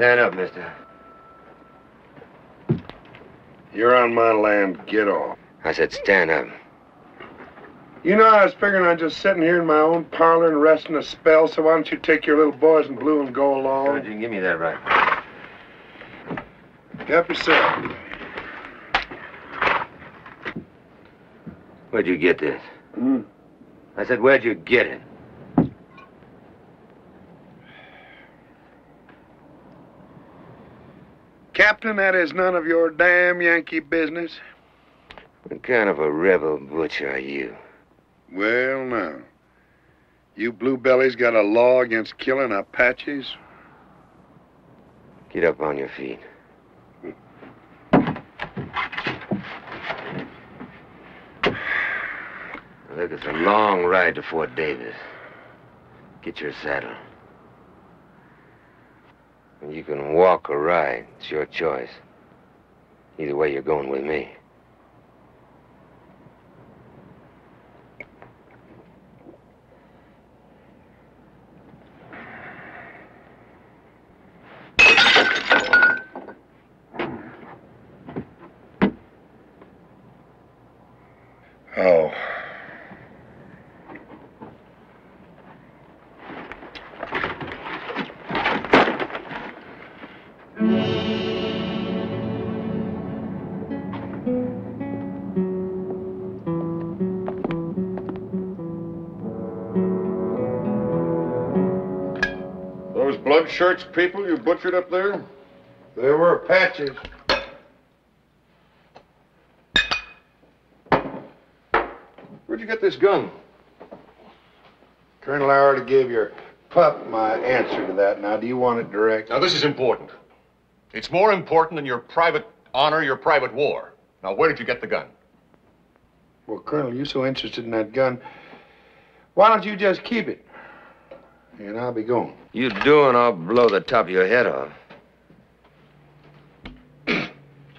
Stand up, mister. You're on my land. Get off. I said stand up. You know, I was figuring on just sitting here in my own parlor and resting a spell, so why don't you take your little boys in blue and go along? Good, you can give me that right. Help yourself. Where'd you get this? Hmm. I said, where'd you get it? Captain, that is none of your damn Yankee business. What kind of a rebel butcher are you? Well, now. You bluebellies got a law against killing Apaches? Get up on your feet. Look, it's a long ride to Fort Davis. Get your saddle. You can walk or ride. It's your choice. Either way, you're going with me. Shirts people you butchered up there? They were Apaches. Where'd you get this gun? Colonel, I already gave your pup my answer to that. Now, do you want it direct? Now, this is important. It's more important than your private honor, your private war. Now, where did you get the gun? Well, Colonel, you're so interested in that gun. Why don't you just keep it? And I'll be going. You do, and I'll blow the top of your head off.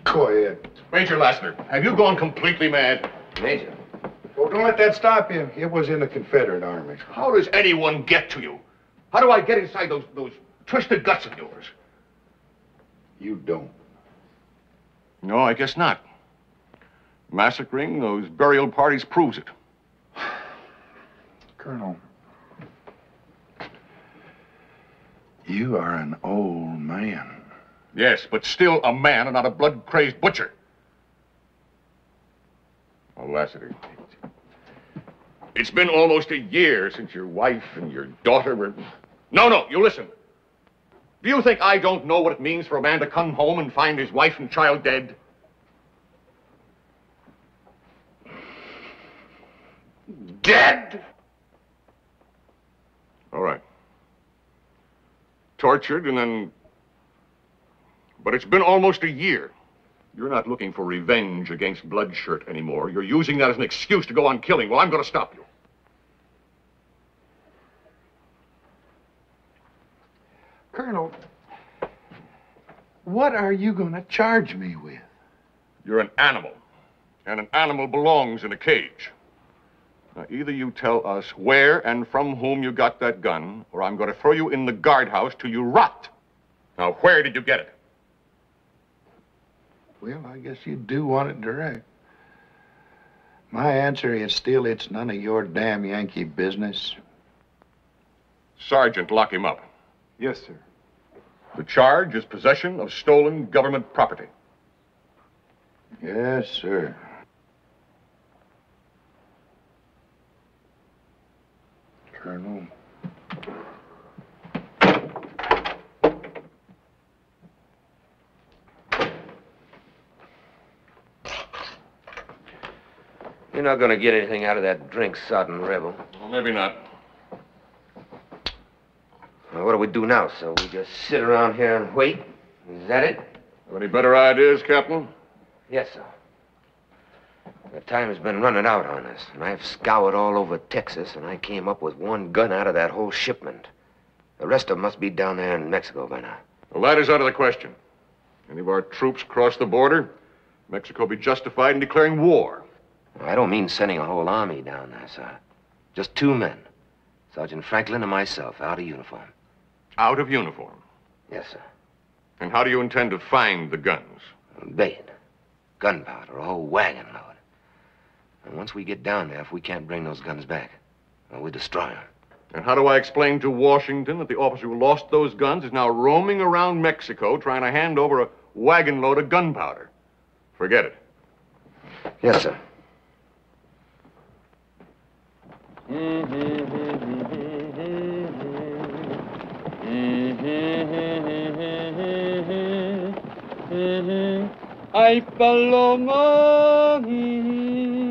Go ahead. Major Lassiter, have you gone completely mad? Major. Well, don't let that stop you. It was in the Confederate Army. How does anyone get to you? How do I get inside those, those twisted guts of yours? You don't. No, I guess not. Massacring those burial parties proves it. Colonel, you are an old man. Yes, but still a man and not a blood-crazed butcher. Oh, Lassiter. It's been almost a year since your wife and your daughter were... No, no, you listen. Do you think I don't know what it means for a man to come home and find his wife and child dead? Dead? All right. Tortured and then... But it's been almost a year. You're not looking for revenge against Bloodshirt anymore. You're using that as an excuse to go on killing. Well, I'm going to stop you. Colonel, what are you going to charge me with? You're an animal, and an animal belongs in a cage. Now, either you tell us where and from whom you got that gun, or I'm going to throw you in the guardhouse till you rot. Now, where did you get it? Well, I guess you do want it direct. My answer is still it's none of your damn Yankee business. Sergeant, lock him up. Yes, sir. The charge is possession of stolen government property. Yes, sir. Colonel. You're not gonna get anything out of that drink-sodden rebel. Well, maybe not. Well, what do we do now, sir? We just sit around here and wait? Is that it? Have any better ideas, Captain? Yes, sir. The time has been running out on us, and I've scoured all over Texas, and I came up with one gun out of that whole shipment. The rest of them must be down there in Mexico by now. Well, that is out of the question. Any of our troops cross the border, Mexico be justified in declaring war. I don't mean sending a whole army down there, sir. Just two men. Sergeant Franklin and myself, out of uniform. Out of uniform. Yes, sir. And how do you intend to find the guns? Bait, gunpowder, a whole wagon load. And once we get down there, if we can't bring those guns back, well, we destroy them. And how do I explain to Washington that the officer who lost those guns is now roaming around Mexico trying to hand over a wagon load of gunpowder? Forget it. Yes, sir. Ay, paloma. Mm-hmm.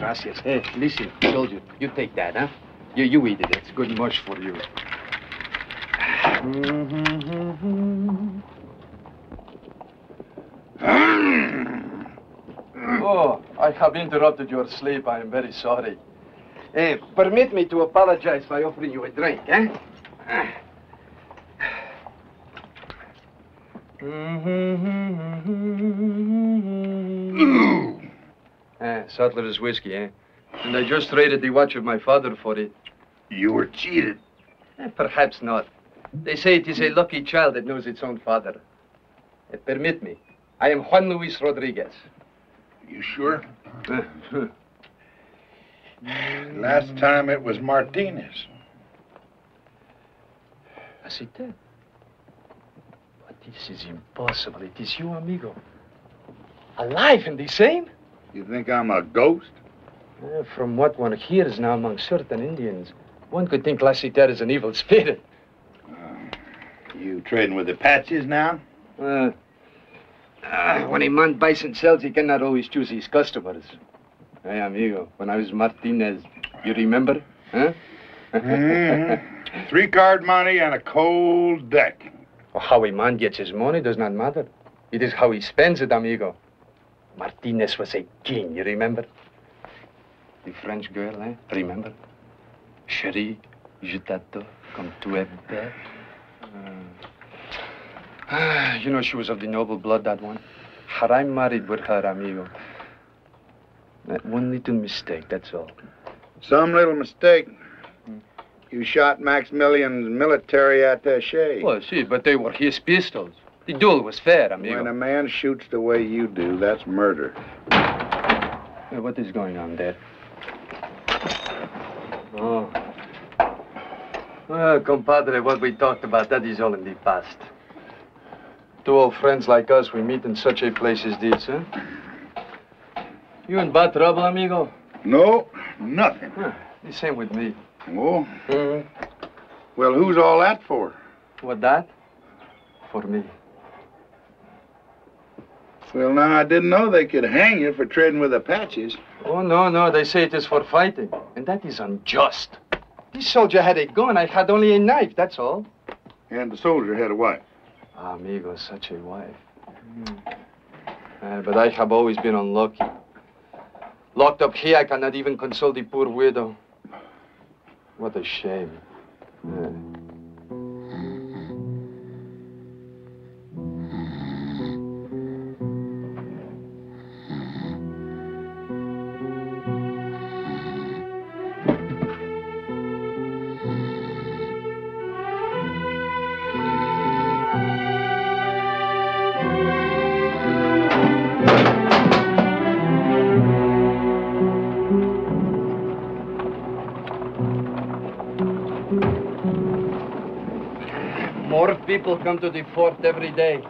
gracias. Hey, listen, soldier, you You take that, huh? You, you eat it. It's good mush for you. oh, I have interrupted your sleep. I am very sorry. Eh, permit me to apologize by offering you a drink, eh? Sutler's whiskey, eh? And I just traded the watch of my father for it. You were cheated. Eh, perhaps not. They say it is a lucky child that knows its own father. Eh, permit me. I am Juan Luis Rodriguez. You sure? Last time it was Martinez. As it. But this is impossible. It is you, amigo. Alive and the same? You think I'm a ghost? Eh, from what one hears now among certain Indians, one could think Lassiter is an evil spirit. You trading with the Apaches now? Uh, ah, when a man buys and sells, he cannot always choose his customers. Hey, amigo, when I was Martinez, you remember? Huh? Mm-hmm. Three card monte and a cold deck. Well, how a man gets his money does not matter. It is how he spends it, amigo. Martinez was a king, you remember? The French girl, eh? Remember? Chérie, je t'adore comme tu es belle. Ah, you know she was of the noble blood, that one. Had I married with her, amigo. That one little mistake, that's all. Some little mistake. You shot Maximilian's military attache. Well, see, but they were his pistols. The duel was fair, amigo. When a man shoots the way you do, that's murder. What is going on Dad? Oh. Well, compadre, what we talked about, that is all in the past. Two old friends like us, we meet in such a place as this, huh? You in bad trouble, amigo? No, nothing. Huh, the same with me. Oh, Mm-hmm. well, who's all that for? What, that? For me. Well, now, I didn't know they could hang you for trading with Apaches. Oh, no, no, they say it is for fighting. And that is unjust. This soldier had a gun, I had only a knife, that's all. And the soldier had a wife. Ah, amigo, such a wife. Uh, but I have always been unlucky. Locked up here, I cannot even console the poor widow. What a shame. Uh, people come to the fort every day.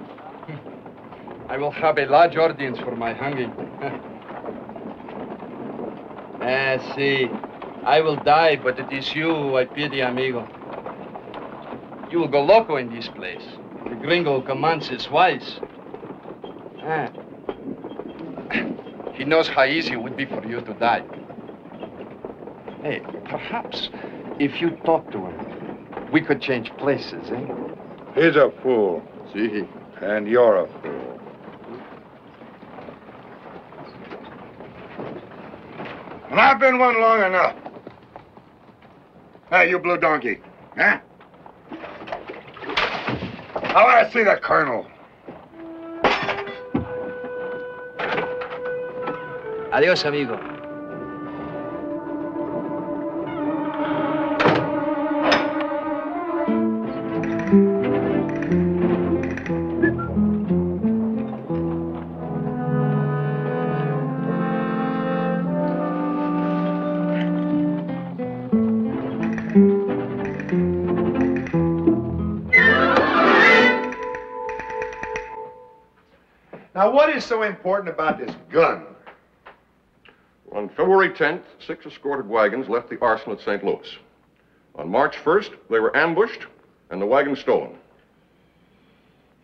I will have a large audience for my hanging. Ah, see, I will die, but it is you who I pity, amigo. You will go loco in this place. The gringo commands his wise. Ah. He knows how easy it would be for you to die. Hey, perhaps if you talk to him, we could change places, eh? He's a fool. See? Si. And you're a fool. And I've been one long enough. Hey, you blue donkey. Huh? I want to see the colonel. Adios, amigo. Is so important about this gun? On February 10th, six escorted wagons left the arsenal at St. Louis. On March 1st, they were ambushed and the wagons stolen.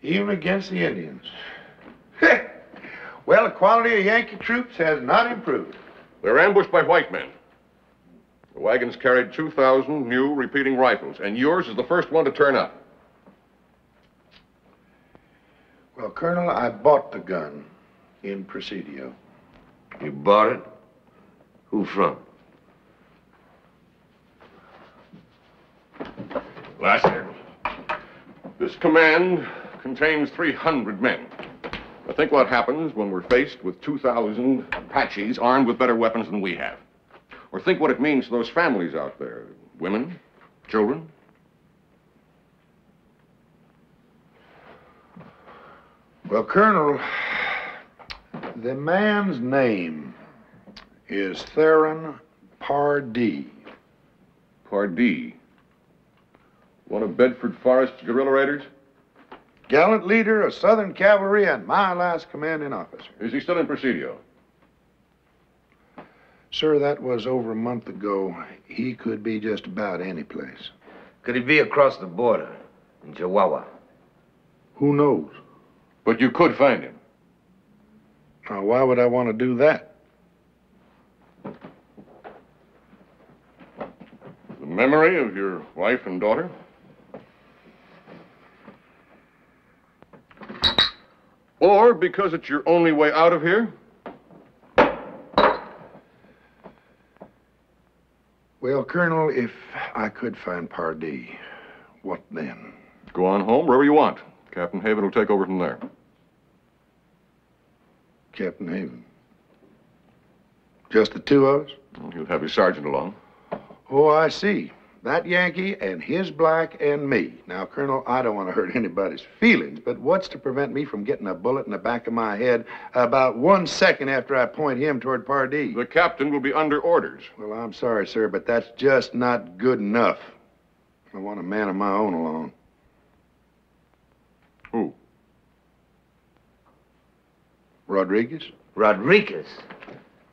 Even against the Indians. well, the quality of Yankee troops has not improved. They were ambushed by white men. The wagons carried 2,000 new repeating rifles, and yours is the first one to turn up. Well, Colonel, I bought the gun in Presidio. You bought it? Who from? Lassiter. This command contains 300 men. Now think what happens when we're faced with 2,000 Apaches armed with better weapons than we have. Or think what it means to those families out there. Women, children. Well, Colonel, the man's name is Theron Pardee. Pardee. One of Bedford Forrest's guerrilla raiders? Gallant leader of Southern Cavalry and my last commanding officer. Is he still in Presidio? Sir, that was over a month ago. He could be just about any place. Could he be across the border in Chihuahua? Who knows? But you could find him. Now, why would I want to do that? The memory of your wife and daughter? Or because it's your only way out of here? Well, Colonel, if I could find Pardee, what then? Go on home, wherever you want. Captain Haven will take over from there. Captain Haven. Just the two of us? Mm, he'll have his sergeant along. Oh, I see. That Yankee and his black and me. Now, Colonel, I don't want to hurt anybody's feelings, but what's to prevent me from getting a bullet in the back of my head about one second after I point him toward Pardee? The captain will be under orders. Well, I'm sorry, sir, but that's just not good enough. I want a man of my own along. Who? Rodriguez? Rodriguez?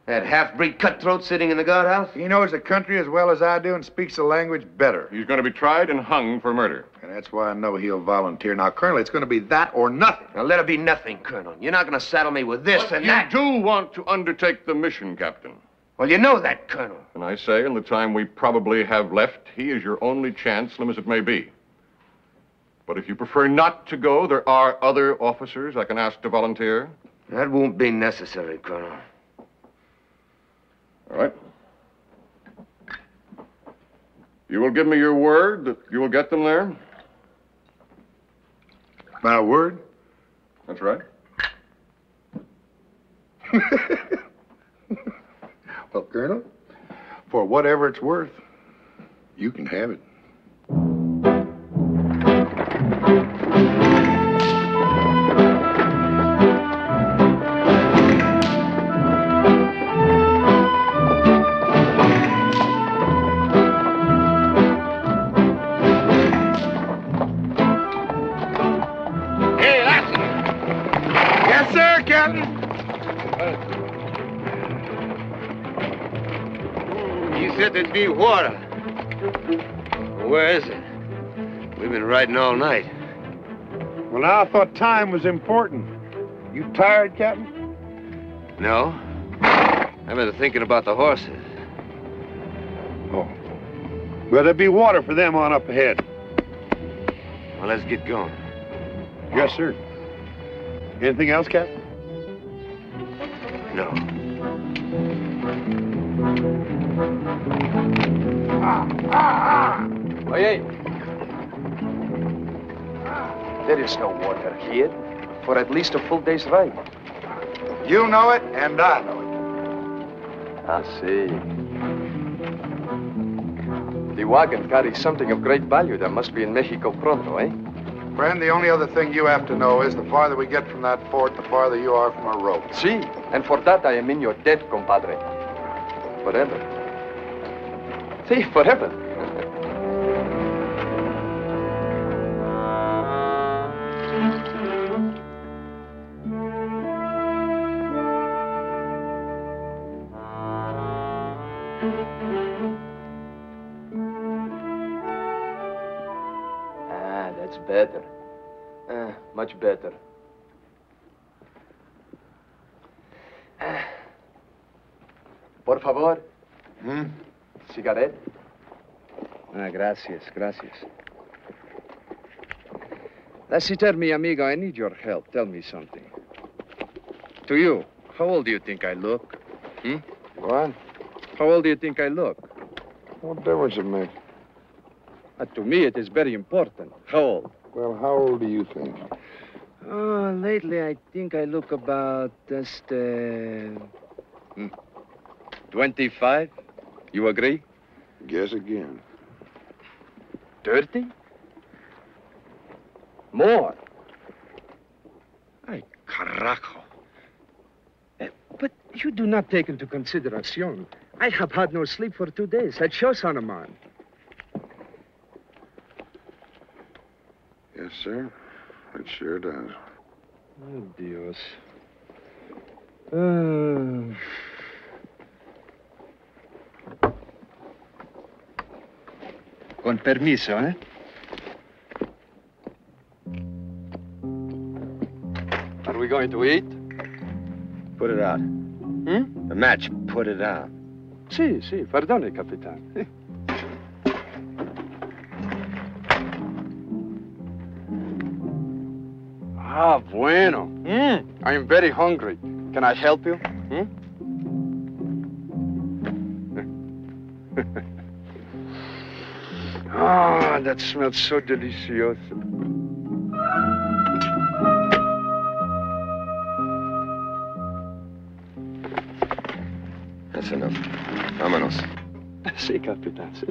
That half-breed cutthroat sitting in the guardhouse? He knows the country as well as I do and speaks the language better. He's going to be tried and hung for murder. And that's why I know he'll volunteer. Now, Colonel, it's going to be that or nothing. Now, let it be nothing, Colonel. You're not going to saddle me with this But and you that. do want to undertake the mission, Captain. Well, you know that, Colonel. And I say, in the time we probably have left, he is your only chance, slim as it may be. But if you prefer not to go, there are other officers I can ask to volunteer. That won't be necessary, Colonel. All right. You will give me your word that you will get them there? My word? That's right. Well, Colonel, for whatever it's worth, you can have it. Riding all night. Well, now I thought time was important. You tired, Captain? No. I've been thinking about the horses. Oh. Well, there'll be water for them on up ahead. Well, let's get going. Yes, sir. Anything else, Captain? No. Ah, ah, ah! Oye. There is no water here for at least a full day's ride. You know it, and I know it. I see. The wagon carries something of great value that must be in Mexico pronto, eh? Friend, the only other thing you have to know is the farther we get from that fort, the farther you are from a rope. See, and for that I am in your debt, compadre. Forever. See, forever. Better. Ah, much better. Ah. Por favor. Hmm? Cigarette? Ah, gracias, gracias. Lassiter, mi amigo, I need your help. Tell me something. To you, how old do you think I look? Hmm? What? How old do you think I look? What difference it makes? Uh, to me, it is very important. How old? Well, how old do you think? Oh, lately I think I look about just, uh... hmm, 25? You agree? Guess again. 30? More. Ay, carajo. Eh, but you do not take into consideration. I have had no sleep for two days. That shows on sir. It sure does. Oh, Dios. Ah. Con permiso, eh? Are we going to eat? Put it out. Hmm? The match, put it out. Sì, sì, perdone, capitano. Ah, bueno. Mm, I am very hungry. Can I help you? Hmm? ah, that smells so delicious. That's enough. Vámonos. Sí, capitán, sí.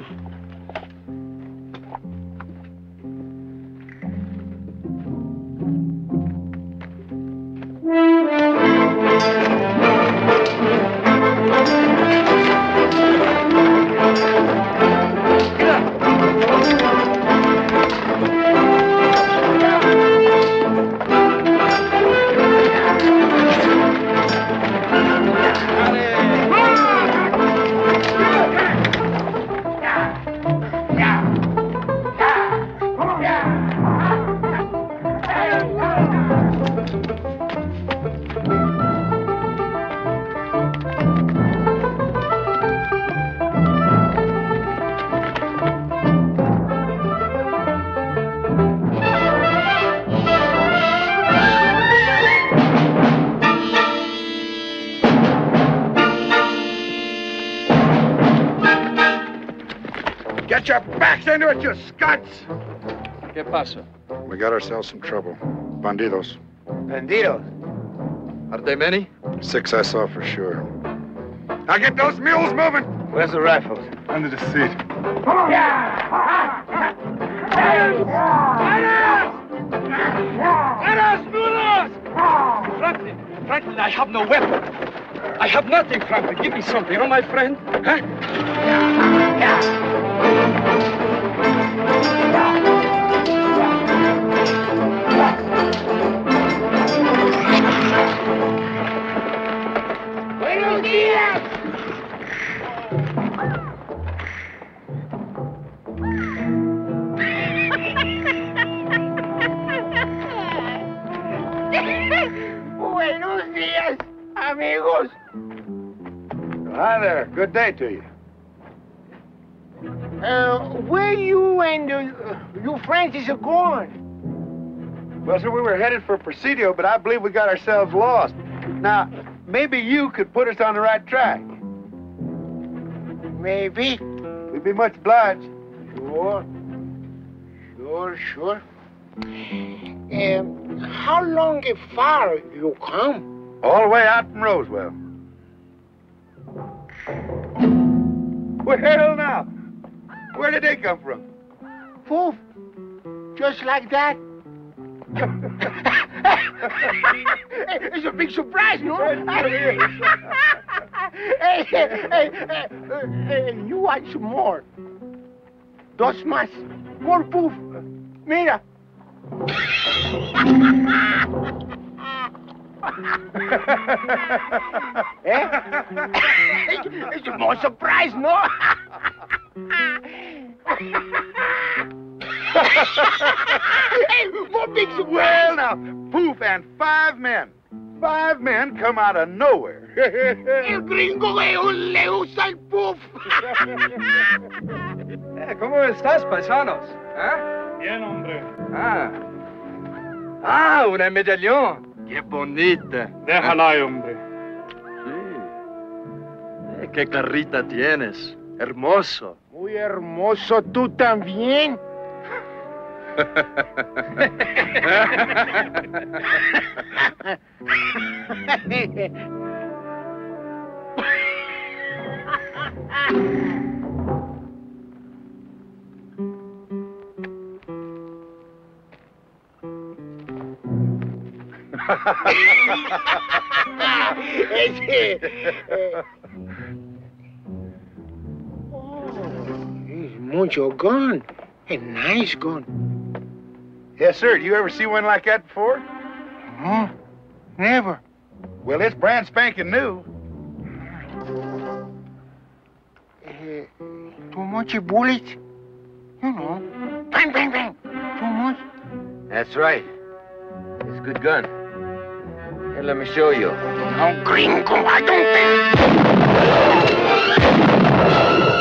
¿Qué pasa? We got ourselves some trouble. Bandidos. Bandidos. Are they many? Six I saw for sure. Now get those mules moving! Where's the rifles? Under the seat. Franklin, Franklin, I have no weapon. I have nothing, Franklin. Give me something, oh, my friend. Huh? Buenos amigos. Hi there. Good day to you. Uh, where you and uh, you Francis are going? Well, sir, we were headed for Presidio, but I believe we got ourselves lost. Now, maybe you could put us on the right track. maybe. We'd be much obliged. Sure. Sure, sure. Um, how long far you come? All the way out from Roswell. Well, now, where did they come from? Poof. Just like that. it's a big surprise, no? hey, hey, hey, hey, hey, you want some more? Dos más. More poof. Mira. Eh? it's more surprise, no? hey, more big surprise. Well, now, poof, and five men. Five men come out of nowhere. El gringo le, le usa el puff. Eh, ¿Cómo estás, paisanos? ¿Ah? Bien, hombre. Ah. Ah, una medallón. Qué bonita. Déjala, ahí, hombre. Eh, qué carrita tienes. Hermoso. Muy hermoso, tú también. oh, it's mucho gun. A nice gun. yes, sir. Do you ever see one like that before? No, never. Well, it's brand spanking new. Uh, too much bullets? You know. Bang, bang, bang. Too much? That's right. It's a good gun. Here, let me show you. No, gringo, I don't think.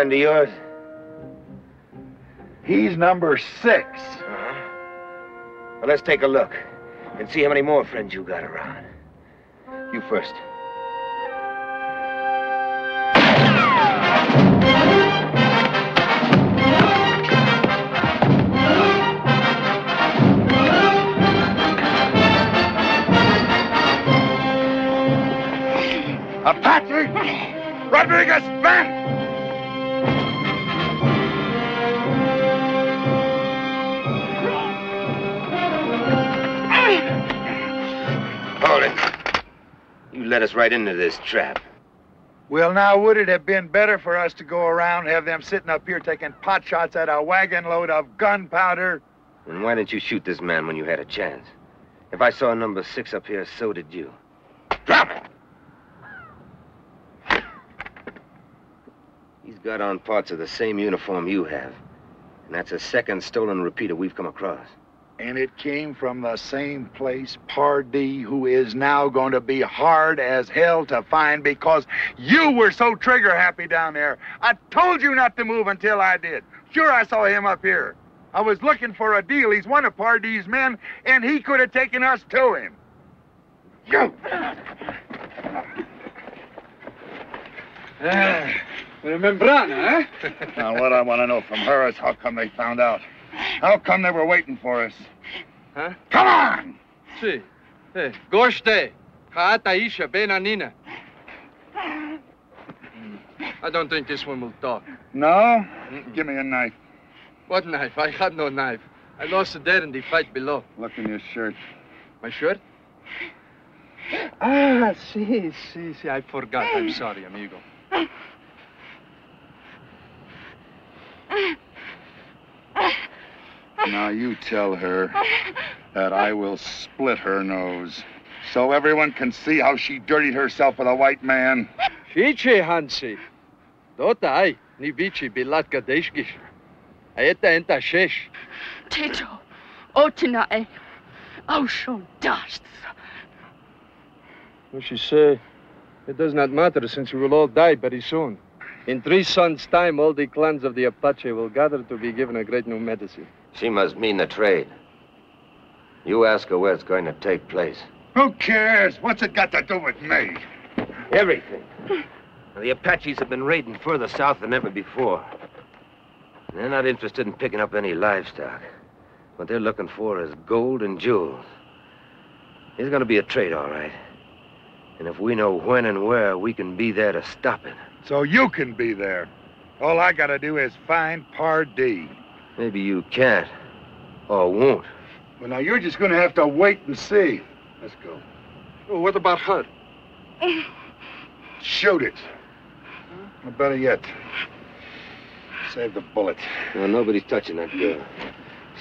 Friend of yours? He's number six. Uh-huh. Well, let's take a look and see how many more friends you got around. You first. Apache! Rodriguez, man! You led us right into this trap. Well, now, would it have been better for us to go around, have them sitting up here taking pot shots at a wagon load of gunpowder? And why didn't you shoot this man when you had a chance? If I saw number six up here, so did you. Drop it! He's got on parts of the same uniform you have. And that's the second stolen repeater we've come across. And it came from the same place, Pardee, who is now going to be hard as hell to find because you were so trigger happy down there. I told you not to move until I did. Sure, I saw him up here. I was looking for a deal. He's one of Pardee's men, and he could have taken us to him. You! Ah, una membrana, eh? Now, what I want to know from her is how come they found out? How come they were waiting for us? Huh? Come on! Sí. Eh, Goshte. Haata Isha Ben Anina. I don't think this one will talk. No? Give me a knife. What knife? I had no knife. I lost it there in the fight below. Look in your shirt. My shirt? Ah, see, see, see. I forgot. I'm sorry, amigo. Now you tell her that I will split her nose so everyone can see how she dirtied herself with a white man. Fiche, Hansi. Dort ai, ni vici bilat kadeshkish. Aeta enta shesh. Tito, otinae, ocean dust. What she say? It does not matter since we will all die very soon. In three suns' time, all the clans of the Apache will gather to be given a great new medicine. She must mean the trade. You ask her where it's going to take place. Who cares? What's it got to do with me? Everything. Now, the Apaches have been raiding further south than ever before. They're not interested in picking up any livestock. What they're looking for is gold and jewels. There's going to be a trade, all right. And if we know when and where, we can be there to stop it. So you can be there. All I gotta do is find Pardee. Maybe you can't. Or won't. Well, now you're just gonna have to wait and see. Let's go. Oh, what about her? Shoot it. Or better yet, save the bullet. No, nobody's touching that girl.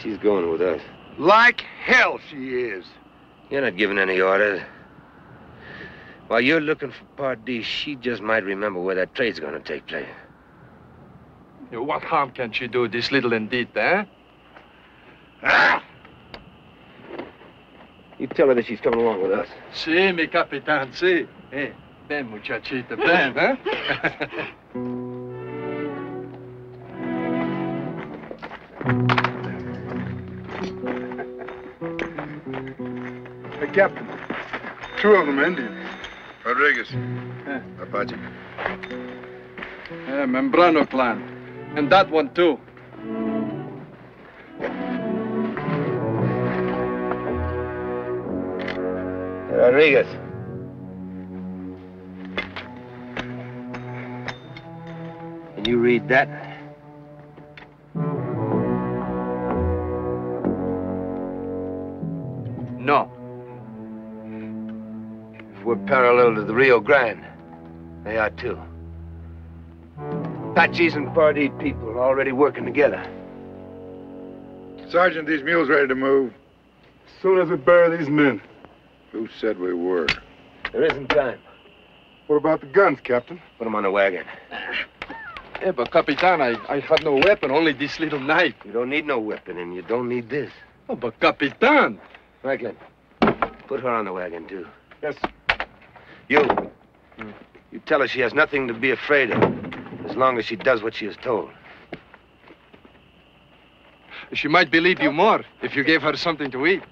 She's going with us. Like hell she is. You're not giving any orders. While you're looking for Pardee, she just might remember where that trade's gonna take place. What harm can she do, this little Indita, eh? Ah! You tell her that she's coming along with us. Si, mi capitan, si. Eh, ven, muchachita, ven, eh? Hey, Captain. Two of them Indians. Rodriguez. Apache. Eh, Mimbreño clan. And that one, too. Rodriguez. Can you read that? No. If we're parallel to the Rio Grande, they are too. Apaches and Pardee people are already working together. Sergeant, these mules ready to move? As soon as we bury these men. Who said we were? There isn't time. What about the guns, Captain? Put them on the wagon. Eh, but Capitan, I, I had no weapon, only this little knife. You don't need no weapon, and you don't need this. Oh, but Capitan! Franklin, put her on the wagon, too. Yes. You. You tell her she has nothing to be afraid of, as long as she does what she is told. She might believe you more if you gave her something to eat.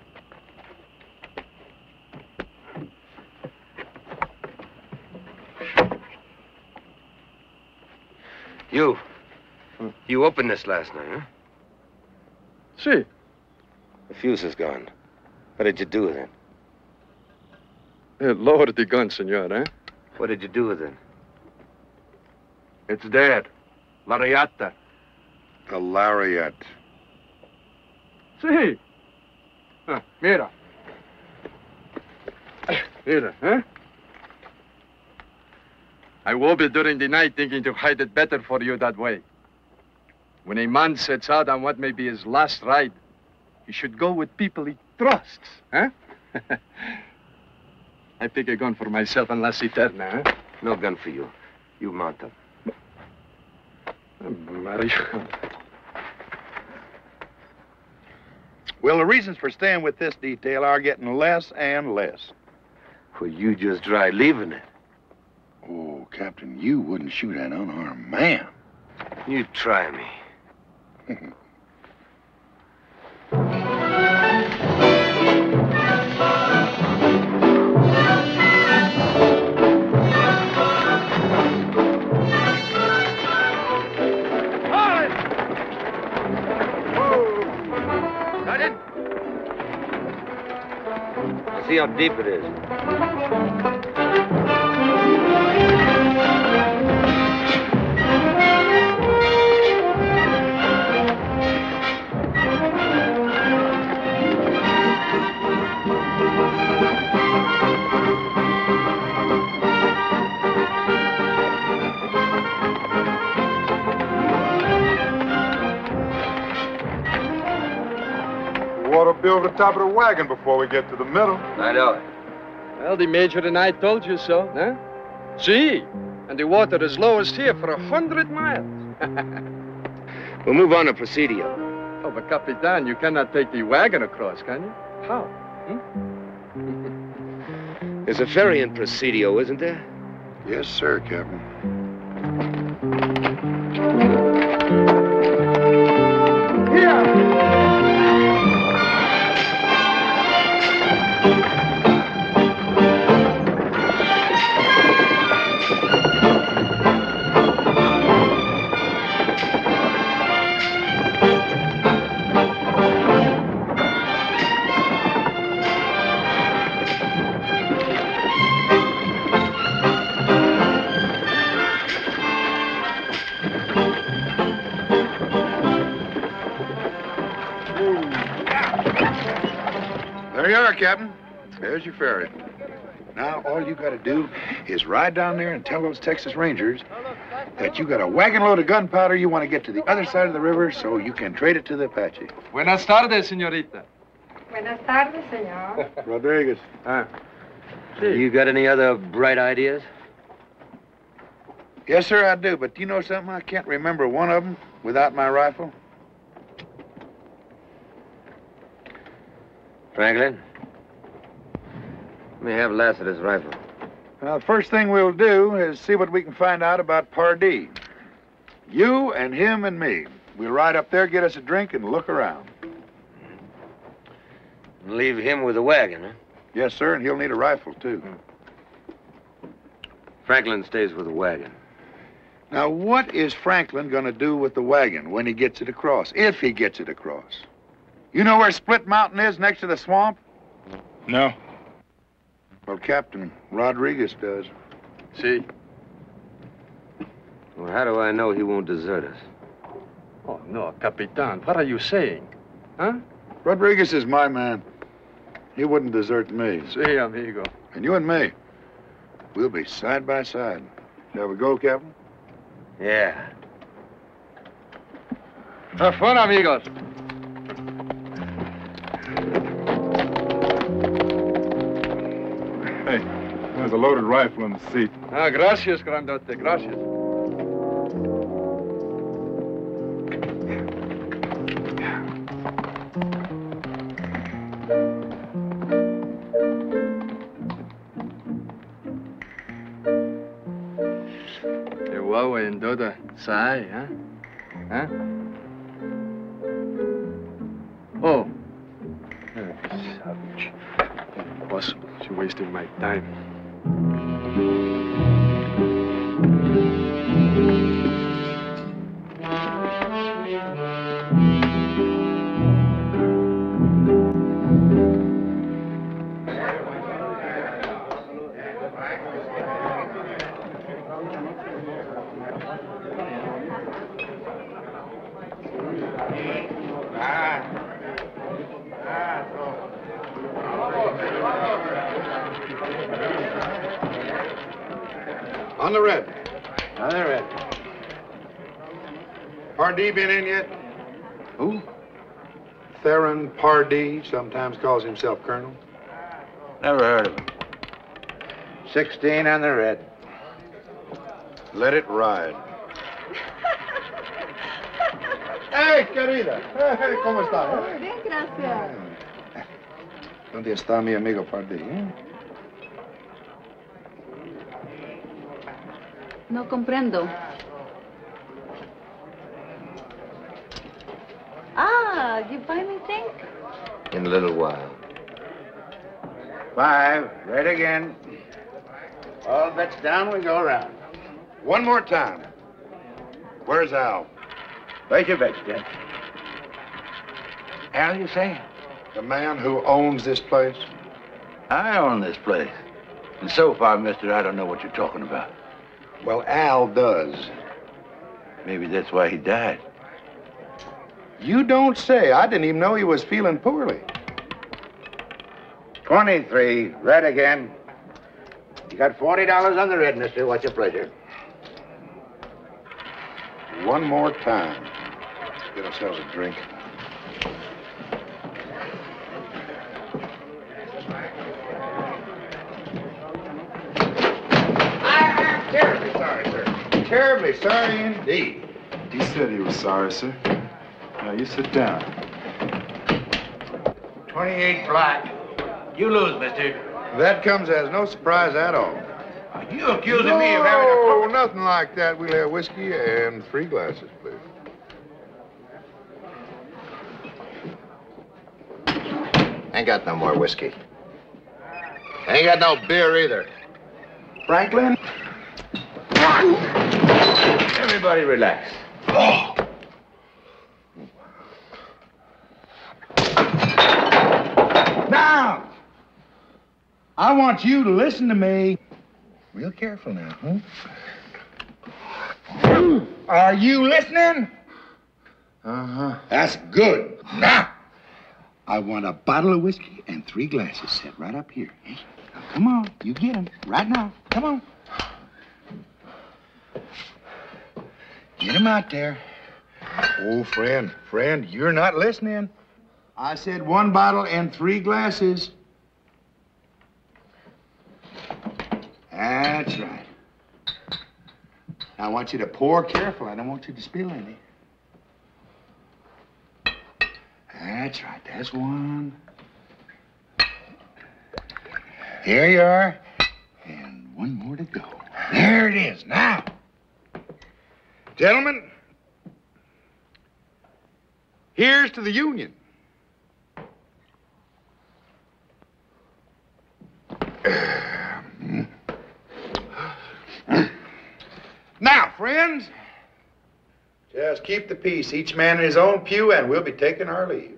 You. You opened this last night, huh? See, The fuse is gone. What did you do with it? eh, lower the gun, senor, eh? What did you do with it? It's dead. Lariata. The lariat. See. Ah, mira. Mira, eh? I up during the night thinking to hide it better for you that way. When a man sets out on what may be his last ride, he should go with people he trusts, eh? I pick a gun for myself and La Citerna, eh? No gun for you. You mount up. Well, the reasons for staying with this detail are getting less and less. Well, you just try leaving it. Oh, Captain, you wouldn't shoot an unarmed man. You try me. See how deep it is. Be over the top of the wagon before we get to the middle. I know it. Well, the major and I told you so, huh? See? And the water is lowest here for a hundred miles. We'll move on to Presidio. Oh, but Capitan, you cannot take the wagon across, can you? How? Hmm? There's a ferry in Presidio, isn't there? Yes, sir, Captain. There's your ferry. Now, all you got to do is ride down there and tell those Texas Rangers that you got a wagon load of gunpowder you want to get to the other side of the river so you can trade it to the Apache. Buenas tardes, señorita. Buenas tardes, señor. Rodriguez. Ah. Huh? You got any other bright ideas? Yes, sir, I do. But do you know something? I can't remember one of them without my rifle. Franklin? Let me have Lassiter's rifle. Now, the first thing we'll do is see what we can find out about Pardee. You and him and me. We'll ride up there, get us a drink, and look around. And Leave him with the wagon, huh? Yes, sir, and he'll need a rifle, too. Hmm. Franklin stays with the wagon. Now, what is Franklin going to do with the wagon when he gets it across, if he gets it across? You know where Split Mountain is next to the swamp? No. Well, Captain Rodriguez does. See? Well, how do I know he won't desert us? Oh, no, Capitan, what are you saying? Huh? Rodriguez is my man. He wouldn't desert me. See, amigo. And you and me, we'll be side by side. Shall we go, Captain? Yeah. Have fun, amigos. There's a loaded rifle in the seat. Ah, gracias, grandote, gracias. Wawa and Doda, sai, huh? Huh? Oh. Ah, savage. Impossible. You're wasting my time. On been in yet? Who? Theron Pardee, sometimes calls himself Colonel. Never heard of him. 16 on the red. Let it ride. hey, querida. Hey, ¿Cómo está? Bien, gracias. ¿Dónde está mi amigo Pardee? eh? No comprendo. Ah, you buy me think? In a little while. Five, right again. All bets down, we go around. One more time. Where's Al? Where's your bets, Dad? Al, you say? The man who owns this place? I own this place. And so far, mister, I don't know what you're talking about. Well, Al does. Maybe that's why he died. You don't say. I didn't even know he was feeling poorly. 23. Red again. You got $40 on the red, mister. What's your pleasure? One more time. Let's get ourselves a drink. I am terribly sorry, sir. Terribly sorry indeed. He said he was sorry, sir. Now, you sit down. 28 black. You lose, mister. That comes as no surprise at all. You accusing me of having a... No, nothing like that. We'll have whiskey and three glasses, please. Ain't got no more whiskey. Ain't got no beer either. Franklin? Everybody relax. Oh. Now, I want you to listen to me real careful now, huh? Are you listening? Uh-huh. That's good. Now, I want a bottle of whiskey and three glasses set right up here. eh? Now, come on, you get 'em right now. Come on. Get 'em out there. Oh, friend, friend, you're not listening. I said one bottle and three glasses. That's right. I want you to pour careful. I don't want you to spill any. That's right. That's one. Here you are. And one more to go. There it is. Now, gentlemen, here's to the Union. Now, friends, just keep the peace. Each man in his own pew, and we'll be taking our leave.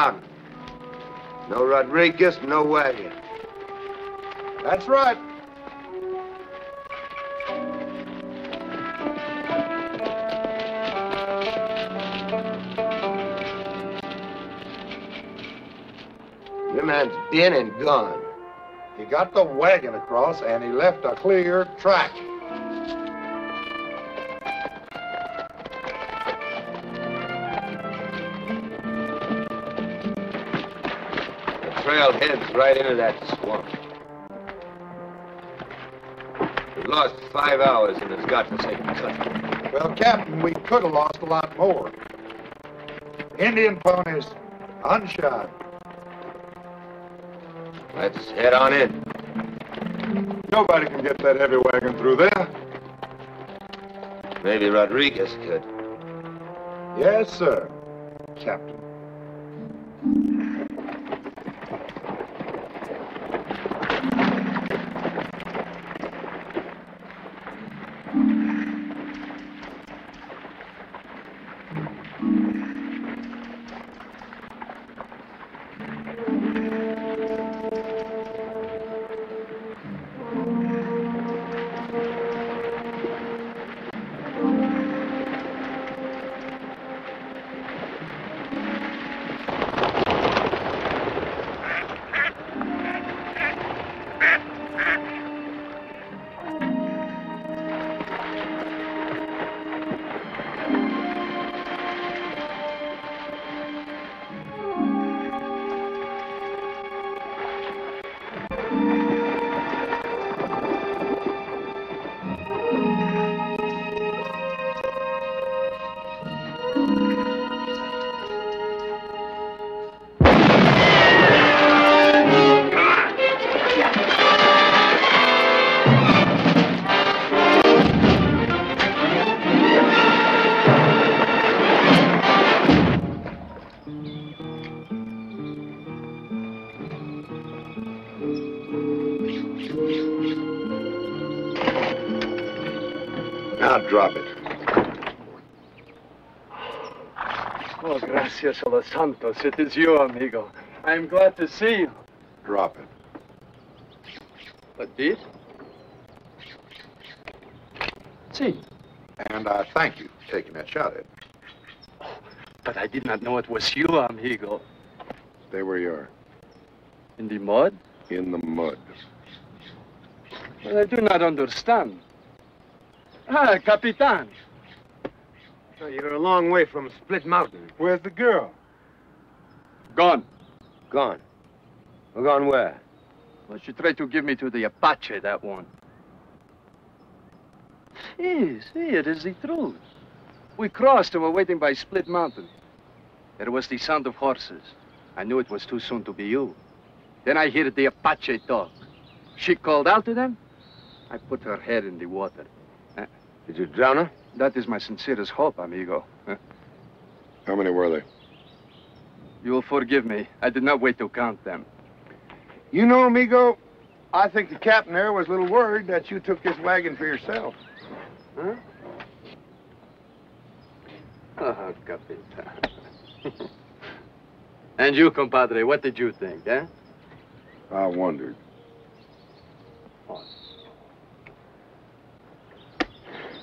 No Rodriguez, no wagon. That's right. Your man's been and gone. He got the wagon across, and he left a clear track. Trail heads right into that swamp. We've lost five hours and has in this godforsaken country. Well, Captain, we could have lost a lot more. Indian ponies, unshod. Let's head on in. Nobody can get that heavy wagon through there. Maybe Rodriguez could. Yes, sir, Captain. Now drop it. Oh, gracias a los santos. It is you, amigo. I am glad to see you. Drop it. But did? See, And I thank you for taking that shot at me. but I did not know it was you, amigo. Stay where you are. In the mud? In the mud. Well, I do not understand. Ah, Capitan. You're a long way from Split Mountain. Where's the girl? Gone. Gone. Well, gone where? Well, she tried to give me to the Apache, that one. See, it is the truth. We crossed and were waiting by Split Mountain. There was the sound of horses. I knew it was too soon to be you. Then I heard the Apache talk. She called out to them. I put her head in the water. Did you drown her? That is my sincerest hope, amigo. Huh? How many were there? You will forgive me. I did not wait to count them. You know, amigo, I think the captain there was a little worried that you took this wagon for yourself. Huh? Oh, Capitan. and you, compadre, what did you think, eh? I wondered.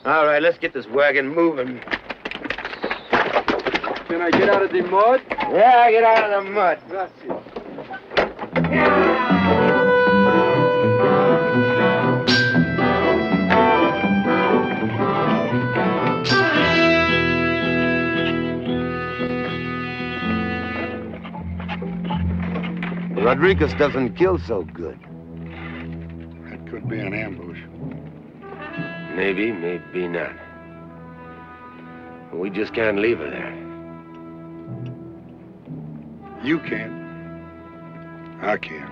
All right, let's get this wagon moving. Can I get out of the mud? Yeah, get out of the mud. Gracias. Rodriguez doesn't kill so good. That could be an ambush. Maybe, maybe not. We just can't leave her there. You can. I can.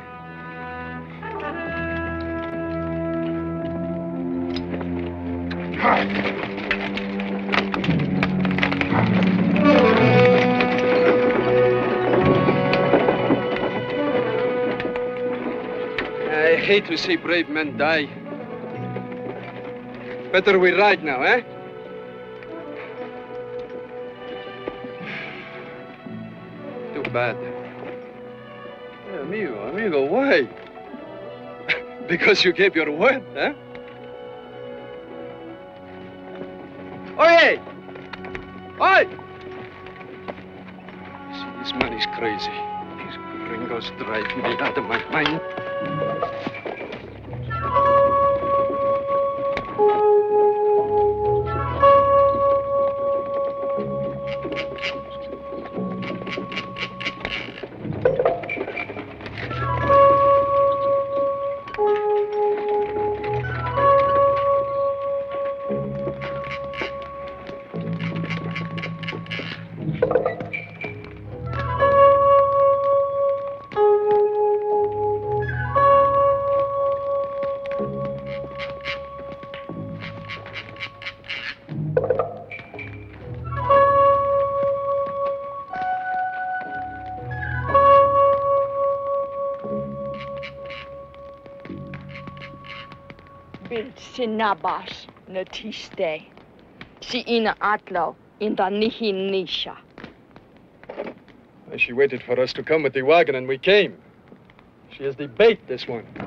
I hate to see brave men die. Better we ride now, eh? Too bad. Hey, amigo, amigo, why? because you gave your word, eh? Oye! Oi! See, this man is crazy. These gringos drive me out of my mind. Bil sinabash natiste. Si ina atlo in the nihi nisha. She waited for us to come with the wagon, and we came. She is the bait, this one.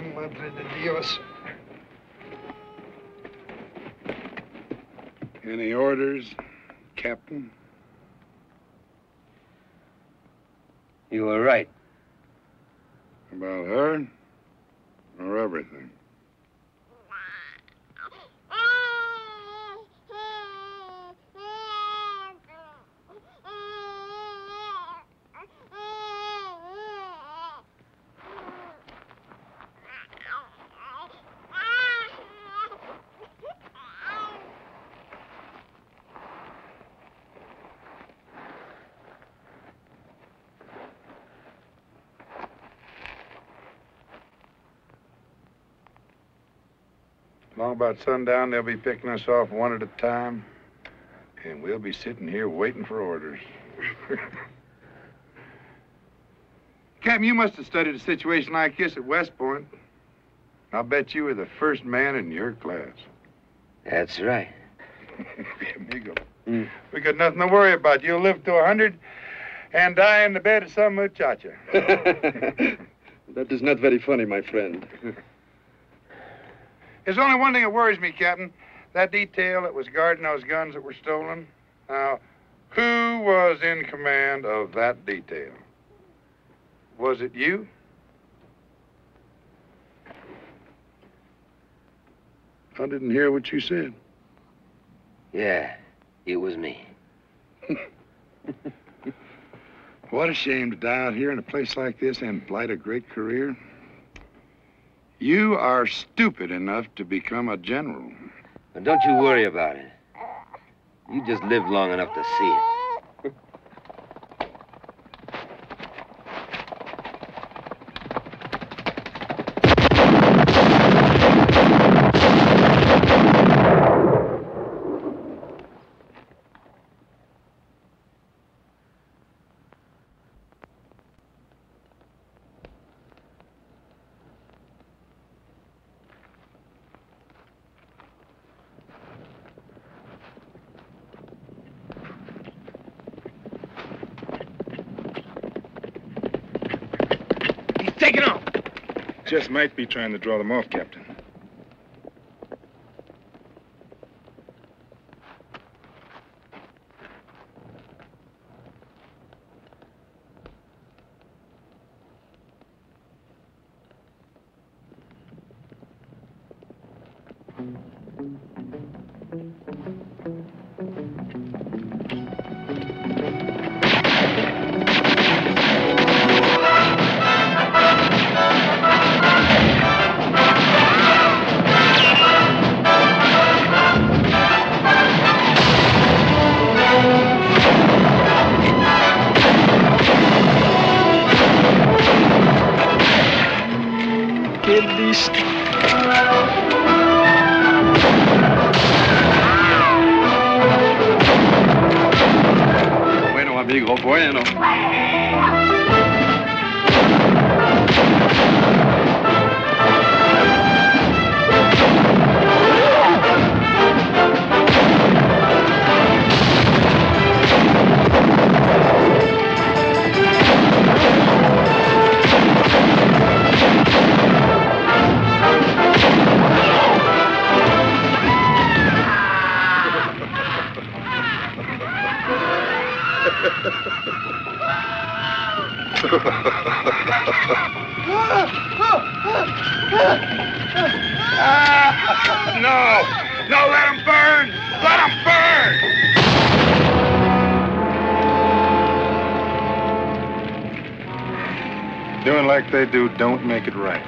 Madre de Dios. Any orders, Captain? You were right. About her? Or everything? Long about sundown, they'll be picking us off one at a time. And we'll be sitting here waiting for orders. Captain, you must have studied a situation like this at West Point. I'll bet you were the first man in your class. That's right. Amigo. Mm. We got nothing to worry about. You'll live to a hundred and die in the bed of some muchacha. that is not very funny, my friend. There's only one thing that worries me, Captain. That detail that was guarding those guns that were stolen. Now, who was in command of that detail? Was it you? I didn't hear what you said. Yeah, it was me. What a shame to die out here in a place like this and blight a great career. You are stupid enough to become a general. But don't you worry about it. You just lived long enough to see it. He's taking off. Just might be trying to draw them off, Captain. They do don't make it right.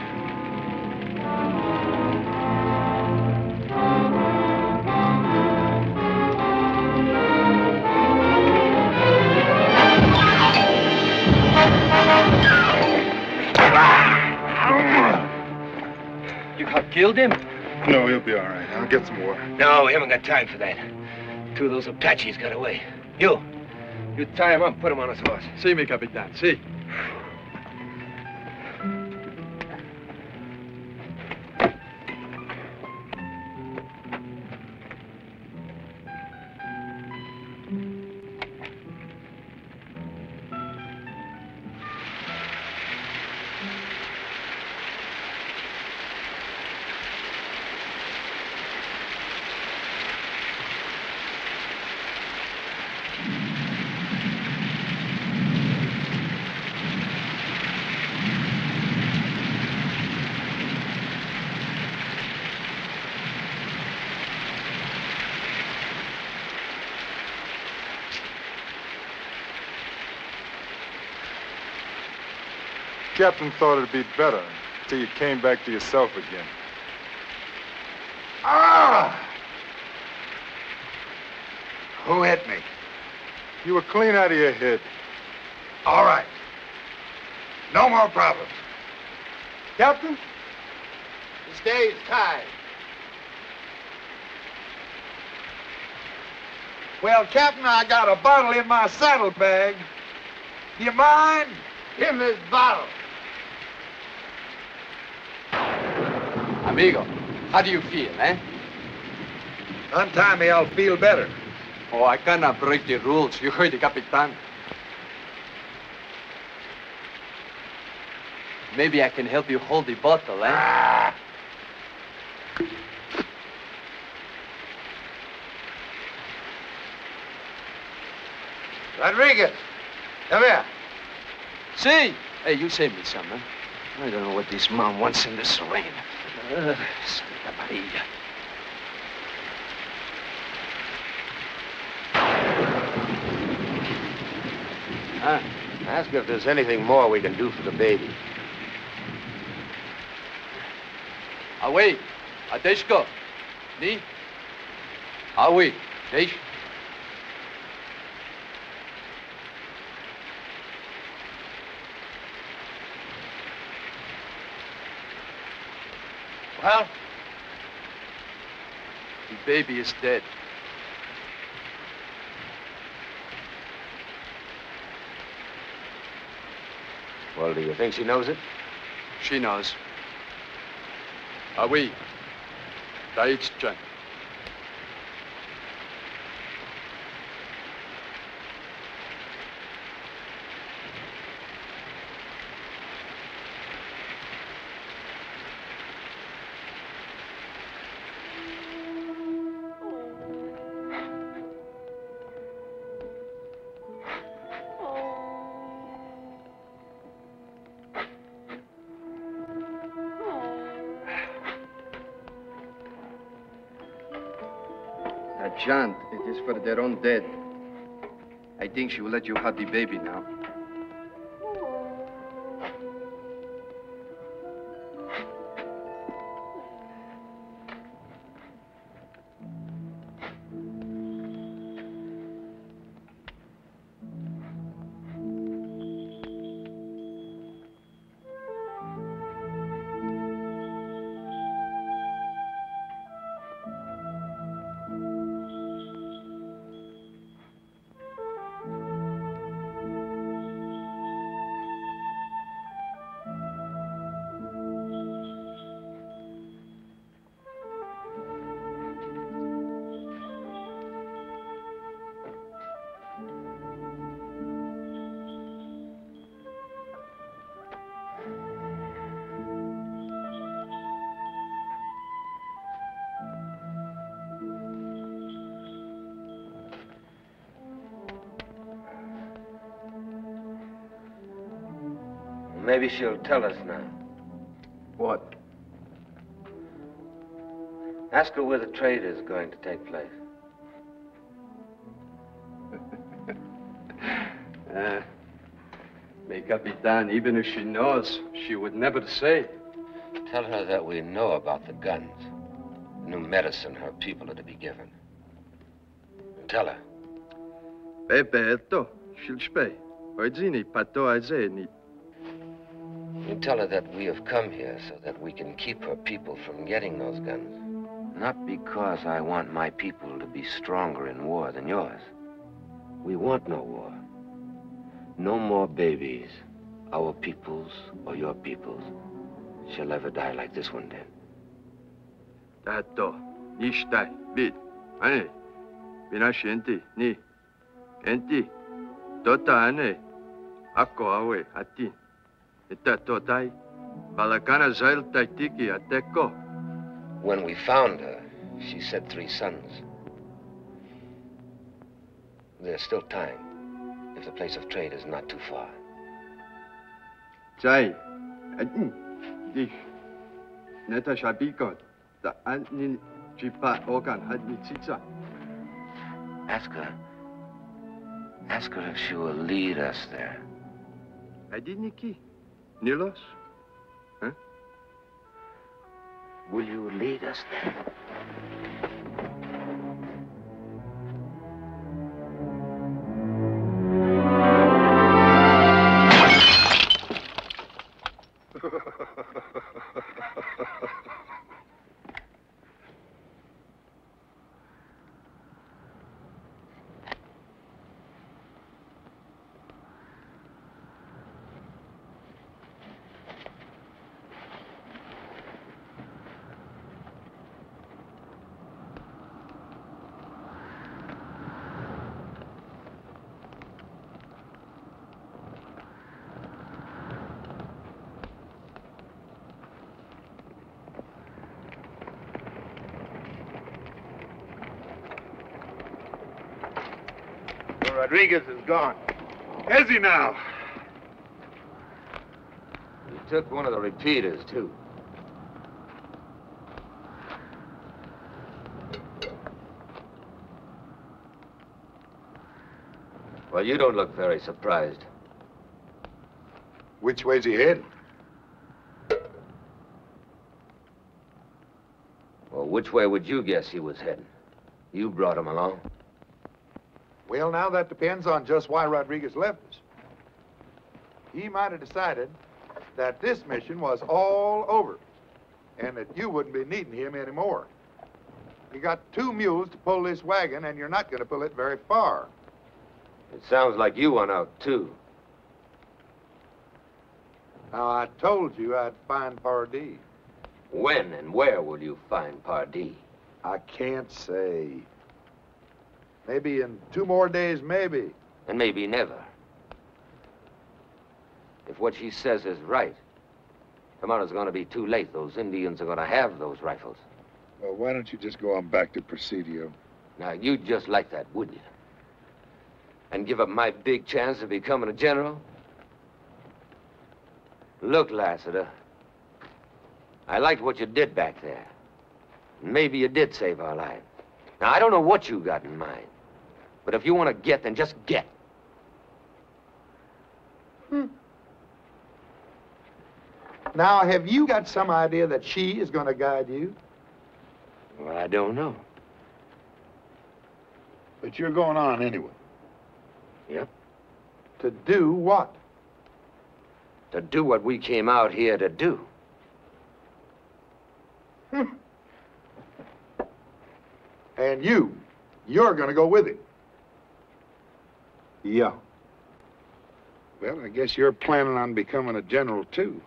You have killed him? No, he'll be all right. I'll get some water. No, we haven't got time for that. Two of those Apaches got away. You, you tie him up, put him on his horse. Sí, mi capitán, sí. Captain thought it'd be better till you came back to yourself again. Ah! Who hit me? You were clean out of your head. All right. No more problems. Captain? This day's tied. Well, Captain, I got a bottle in my saddlebag. Do you mind? Give me this bottle. Amigo, how do you feel, eh? Untie me, I'll feel better. Oh, I cannot break the rules. You heard the Capitan. Maybe I can help you hold the bottle, eh? Rodriguez, come here. See? Hey, you save me some, huh? I don't know what this man wants in this rain. Uh. Huh? Ask her if there's anything more we can do for the baby. Away. Adeshko. Ni. Away. Desh. Well, The baby is dead. Well, do you think she knows it? She knows. Away. Daich-chan. That chant, it is for their own dead. I think she will let you have the baby now. Maybe she'll tell us now. What? Ask her where the trade is going to take place. Uh, may Capitan, even if she knows, she would never say. Tell her that we know about the guns, the new medicine her people are to be given. Tell her, Pepe, eto, shilchpe. Oidzini, pato aizeni. You tell her that we have come here so that we can keep her people from getting those guns. Not because I want my people to be stronger in war than yours. We want no war. No more babies, our people's or your people's, shall ever die like this one did. Tato, nishtai, bit. Ane, binashi enti, ni. Enti, tota ane. Ako awe, ati. Ita totai. Balakana zail taitiki ateko. When we found her, she said three sons. There's still time, if the place of trade is not too far. Jai, ati. Eh, hmm, di. Neta shabiko. Da ani jipa ogan hadni chicha. Ask her. Ask her if she will lead us there. Adi niki. Nilos? Will you lead us then? Rodriguez is gone. Is he now? You took one of the repeaters, too. Well, you don't look very surprised. Which way's he heading? Well, which way would you guess he was heading? You brought him along. Well, now that depends on just why Rodriguez left us. He might have decided that this mission was all over and that you wouldn't be needing him anymore. You got two mules to pull this wagon, and you're not going to pull it very far. It sounds like you went out, too. Now, I told you I'd find Pardee. When and where will you find Pardee? I can't say. Maybe in two more days, maybe. And maybe never. If what she says is right, tomorrow's going to be too late. Those Indians are going to have those rifles. Well, why don't you just go on back to Presidio? Now, you'd just like that, wouldn't you? And give up my big chance of becoming a general? Look, Lassiter, I liked what you did back there. Maybe you did save our lives. Now, I don't know what you got in mind. But if you want to get, then just get. Hmm. Now, have you got some idea that she is going to guide you? Well, I don't know. But you're going on anyway. Yep. To do what? To do what we came out here to do. Hmm. And you, you're going to go with him. Yeah. Well, I guess you're planning on becoming a general, too.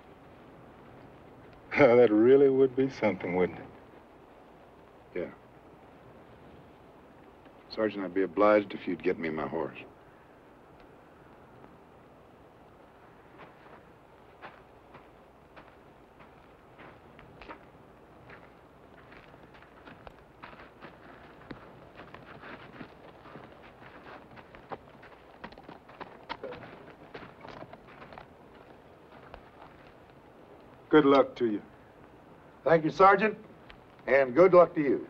that really would be something, wouldn't it? Yeah. Sergeant, I'd be obliged if you'd get me my horse. Good luck to you. Thank you, Sergeant, and good luck to you.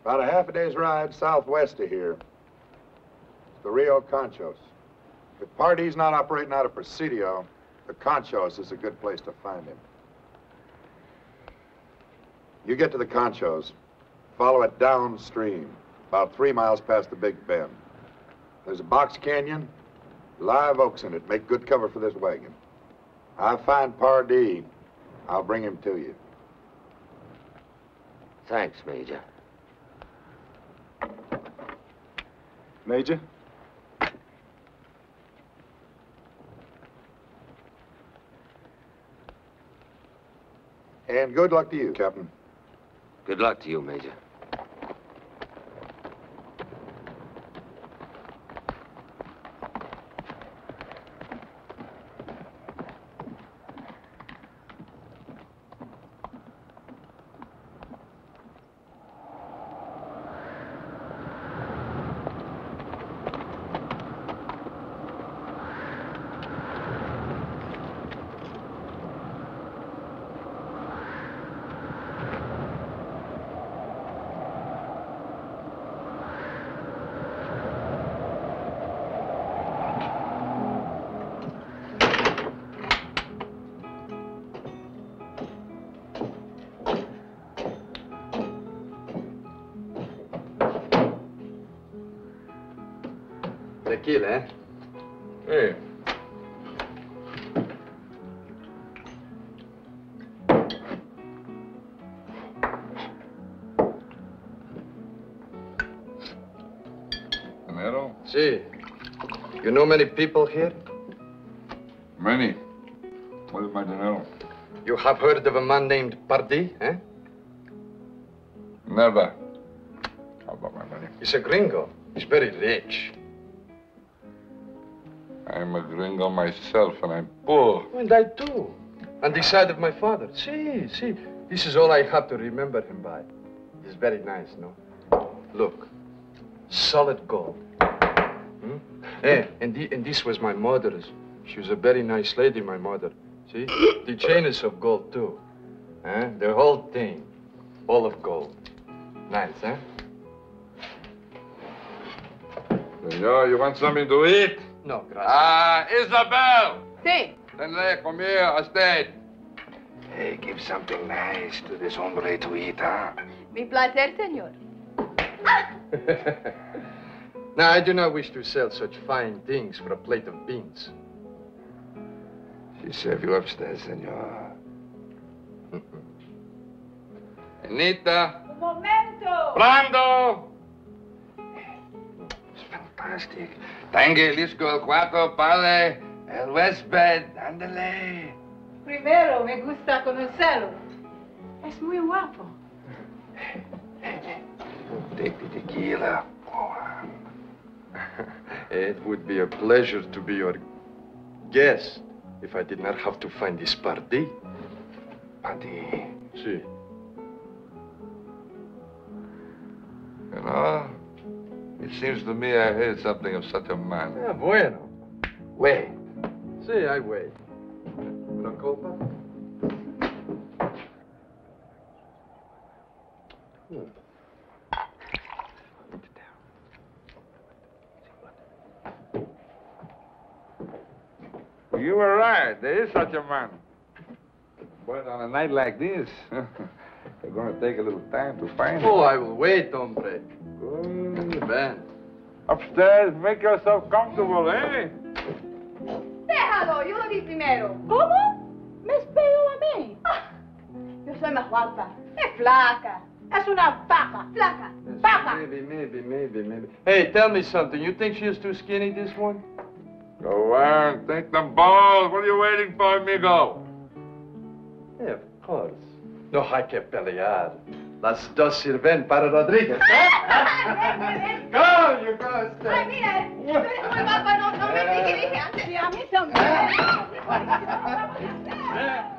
About a half a day's ride southwest of here. It's the Rio Conchos. If Pardee's not operating out of Presidio, the Conchos is a good place to find him. You get to the Conchos, follow it downstream, about three miles past the Big Bend. There's a box canyon, live oaks in it. Make good cover for this wagon. I find Pardee, I'll bring him to you. Thanks, Major. Major? And good luck to you, Captain. Good luck to you, Major. Tequila, eh? Hey. See. You know many people here? Many. What is my dinero? You have heard of a man named Pardee, eh? Never. How about my money? He's a gringo. He's very rich. I'm a gringo myself, and I'm poor. And I too. On the side of my father. See, see. This is all I have to remember him by. He's very nice, no? Look. Solid gold. Hmm? Eh, and, the, and this was my mother's. She was a very nice lady, my mother. See? The chain is of gold, too. Eh? The whole thing. All of gold. Nice, eh? Senor, you want something to eat? No, gracias. Ah, Isabel! Sí. Tenle, come here, a steak. Hey, give something nice to this hombre to eat, huh? Mi placer, señor. now, I do not wish to sell such fine things for a plate of beans. She serve you upstairs, senor. Anita. Un momento. Brando! It's fantastic. Tangue, lisco, el cuarto, padre, el huésped, ándale. Primero, me gusta conocerlo. Es muy guapo. Take the tequila. It would be a pleasure to be your guest if I did not have to find this Pardee. Pardee. See. You know, it seems to me I heard something of such a man. Ah, bueno. Wait. See, I wait. Una copa? Hmm. You were right. There is such a man. But on a night like this, you're going to take a little time to find Oh, him. I will wait, hombre. Good. Ben. Upstairs, make yourself comfortable, eh? Déjalo, yo lo vi primero. ¿Cómo? Me esperó a mí. Ah, yo soy más guapa. Es flaca. Es una vaca. Flaca. Vaca. Maybe, maybe, maybe, maybe. Hey, tell me something. You think she is too skinny, this one? Go on, take them balls. What are you waiting for, amigo? Yeah, of course. No hay que pelear. Las dos sirven para Rodríguez. Go, you go, Ay, mira, tú eres muy guapa, no, no me dije, dije antes. Sí, a mí también.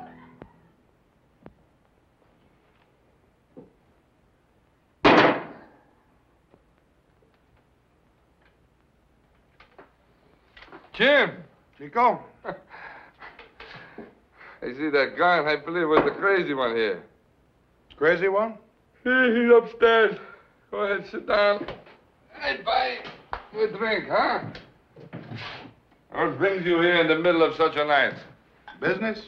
Jim! Chico? I see that gun. I believe was the crazy one here. Crazy one? He's upstairs. Go ahead, sit down. Hey, buddy. You drink, huh? What brings you here in the middle of such a night? Business?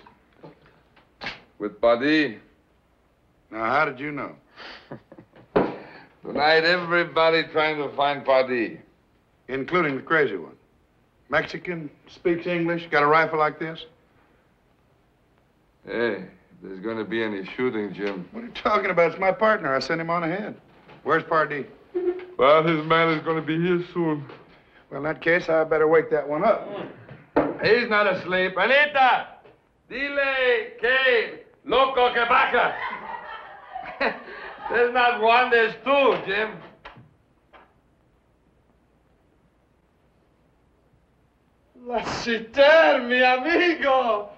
With Pardee. Now, how did you know? Tonight, everybody trying to find Pardee. Including the crazy one. Mexican, speaks English, got a rifle like this? Hey, if there's going to be any shooting, Jim. What are you talking about? It's my partner. I sent him on ahead. Where's Pardee? Well, his man is going to be here soon. Well, in that case, I better wake that one up. He's not asleep. Anita! Dile que loco que baja. there's not one, there's two, Jim. Lassiter, mi amigo.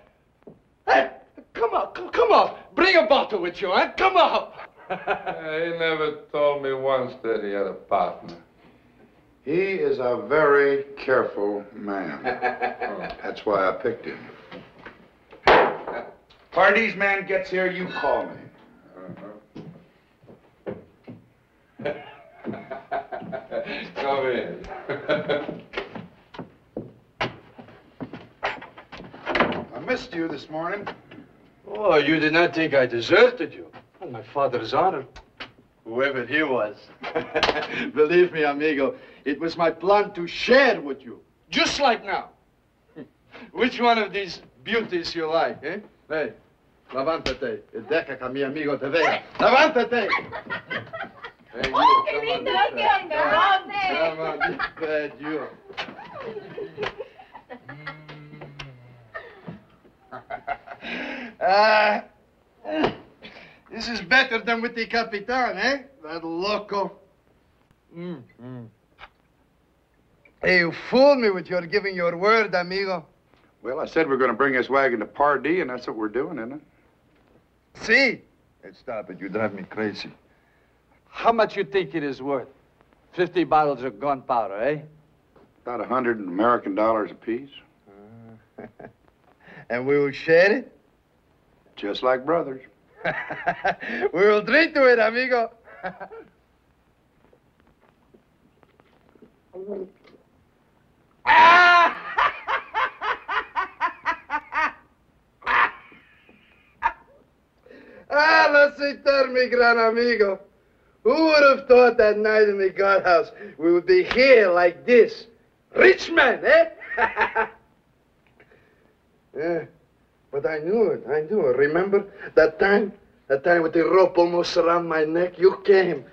Hey, come up, come, come up. Bring a bottle with you, eh? Come up. he never told me once that he had a partner. He is a very careful man. That's why I picked him. Pardee's man gets here, you call me. Come in. I missed you this morning. Oh, you did not think I deserted you. On my father's honor. Whoever he was. Believe me, amigo, It was my plan to share with you, just like now. Which one of these beauties you like, eh? Hey, levántate y deja mi amigo te vea. Levántate. Hey, you, Oh, qué come on, lindo, this qué bed. lindo, Come on, ¿dónde? this bed, you. Ah, this is better than with the Capitan, eh? That loco. Mm, mm. Hey, you fooled me with your giving your word, amigo. Well, I said we're going to bring this wagon to Pardee, and that's what we're doing, isn't it? See? Hey, stop it. You drive me crazy. How much you think it is worth? Fifty bottles of gunpowder, eh? About a hundred American dollars apiece. And we will share it? Just like brothers. we will drink to it, amigo. ah, let's see, mi gran amigo. Who would have thought that night in the guardhouse we would be here like this? Rich man, eh? yeah, but I knew it. I knew it. Remember that time? That time with the rope almost around my neck? You came.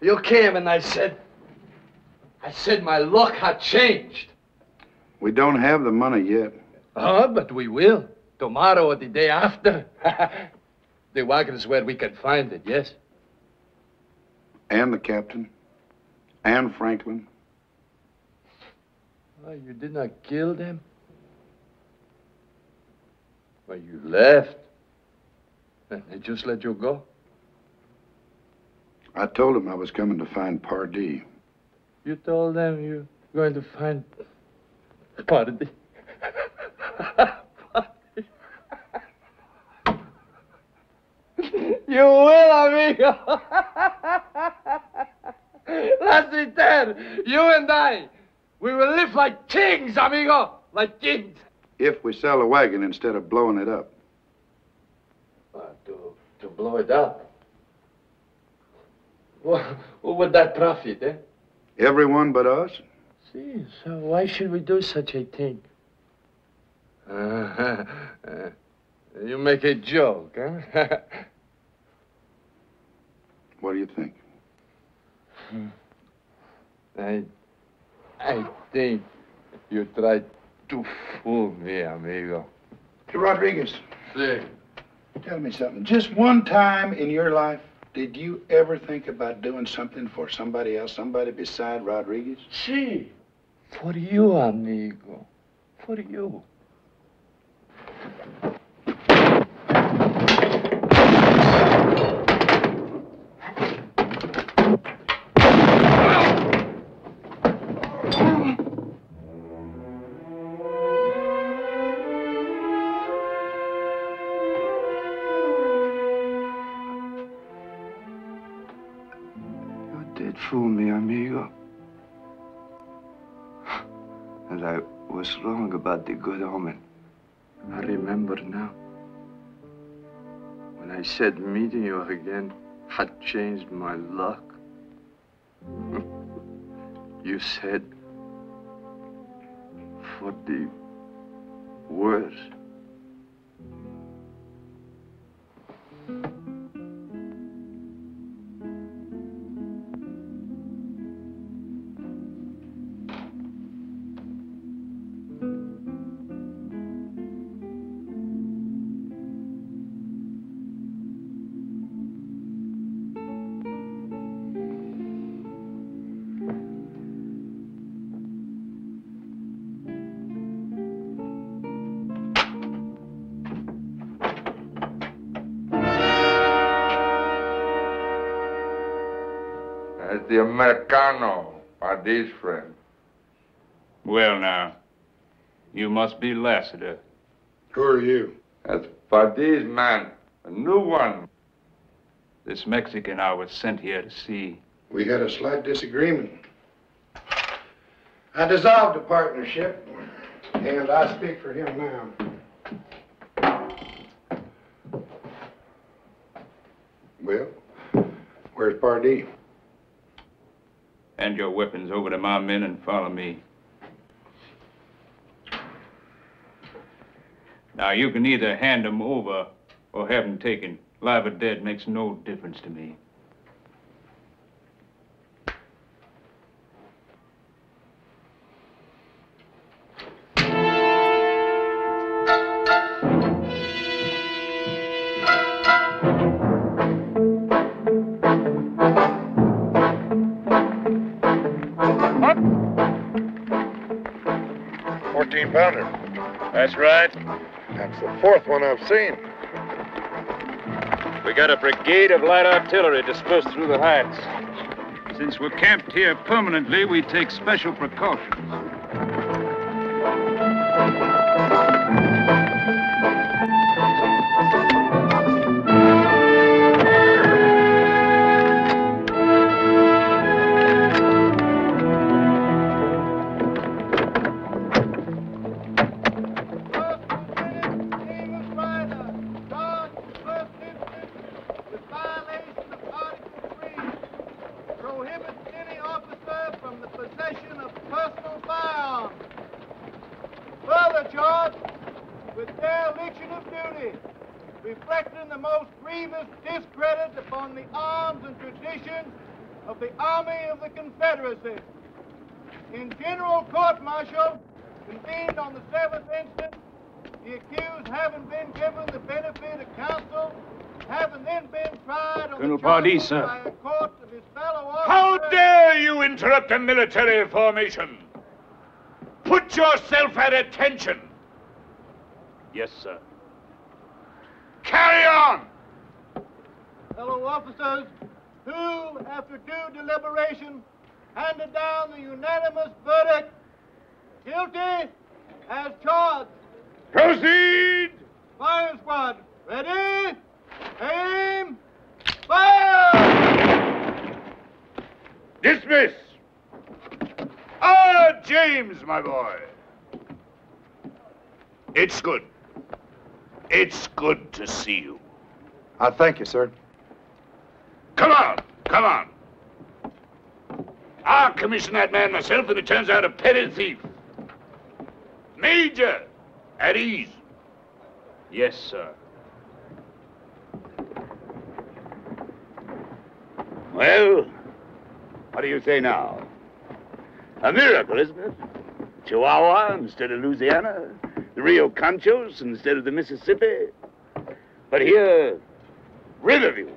You came and I said, I said my luck had changed. We don't have the money yet. Oh, but we will. Tomorrow or the day after. the wagon is where we can find it, yes? And the captain. And Franklin. Oh, you did not kill them? Well, you left. And they just let you go? I told them I was coming to find Pardee. You told them you're going to find Pardee. you will, amigo. It then. You and I, we will live like kings, amigo. Like kings. If we sell the wagon instead of blowing it up. Uh, to, to blow it up. What, what would that profit, eh? Everyone but us? See, so why should we do such a thing? Uh, you make a joke, huh? What do you think? I, I think you tried to fool me, amigo. Hey, Rodriguez, See, tell me something. Just one time in your life, did you ever think about doing something for somebody else, somebody beside Rodriguez? see, for you, amigo, for you. You was wrong about the good omen. I remember now. When I said meeting you again had changed my luck. you said for the worse. Americano, Pardee's friend. Well, now, you must be Lassiter. Who are you? That's Pardee's man, a new one. This Mexican I was sent here to see. We had a slight disagreement. I dissolved the partnership, and I speak for him now. Well, where's Pardee? Hand your weapons over to my men and follow me. Now, you can either hand them over or have them taken. Live or dead makes no difference to me. Pounder. That's right. That's the fourth one I've seen. We got a brigade of light artillery dispersed through the heights. Since we're camped here permanently, we take special precautions. On Colonel Theron Pardee, charges sir. by a court of his fellow How dare you interrupt a military formation? Put yourself at attention. Yes, sir. Carry on. fellow officers, who, after due deliberation, handed down the unanimous verdict, guilty as charged. Proceed. Fire squad, ready, aim, fire! Dismiss. Ah, James, my boy. It's good. It's good to see you. I thank you, sir. Come on, come on. I'll commission that man myself, and it turns out a petty thief. Major, at ease. Yes, sir. Well, what do you say now? A miracle, isn't it? Chihuahua instead of Louisiana, the Rio Conchos instead of the Mississippi. But here, Riverview,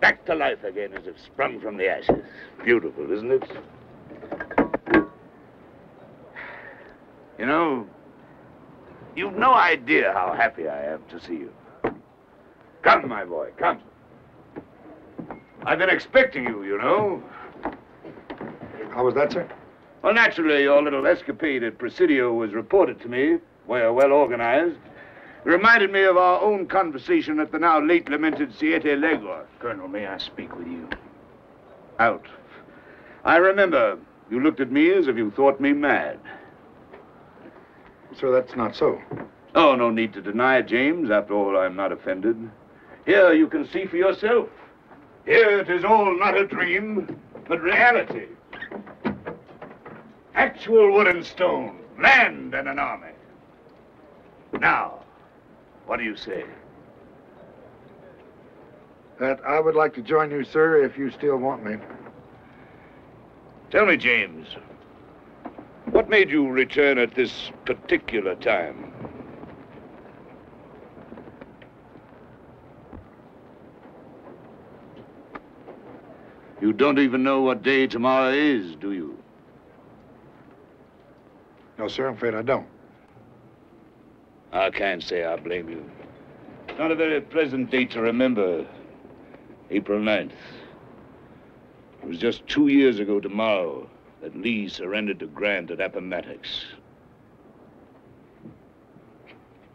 back to life again as if sprung from the ashes. Beautiful, isn't it? You know, you've no idea how happy I am to see you. Come, my boy, come. I've been expecting you, you know. How was that, sir? Well, naturally, your little escapade at Presidio was reported to me. We're well organized. It reminded me of our own conversation at the now late lamented Siete Legua. Colonel, may I speak with you? Out. I remember you looked at me as if you thought me mad. Sir, that's not so. Oh, no need to deny it, James. After all, I'm not offended. Here you can see for yourself. Here it is all not a dream, but reality. Actual wood and stone, land and an army. Now, what do you say? That I would like to join you, sir, if you still want me. Tell me, James, what made you return at this particular time? You don't even know what day tomorrow is, do you? No, sir, I'm afraid I don't. I can't say I blame you. It's not a very pleasant date to remember. April 9th. It was just two years ago tomorrow that Lee surrendered to Grant at Appomattox.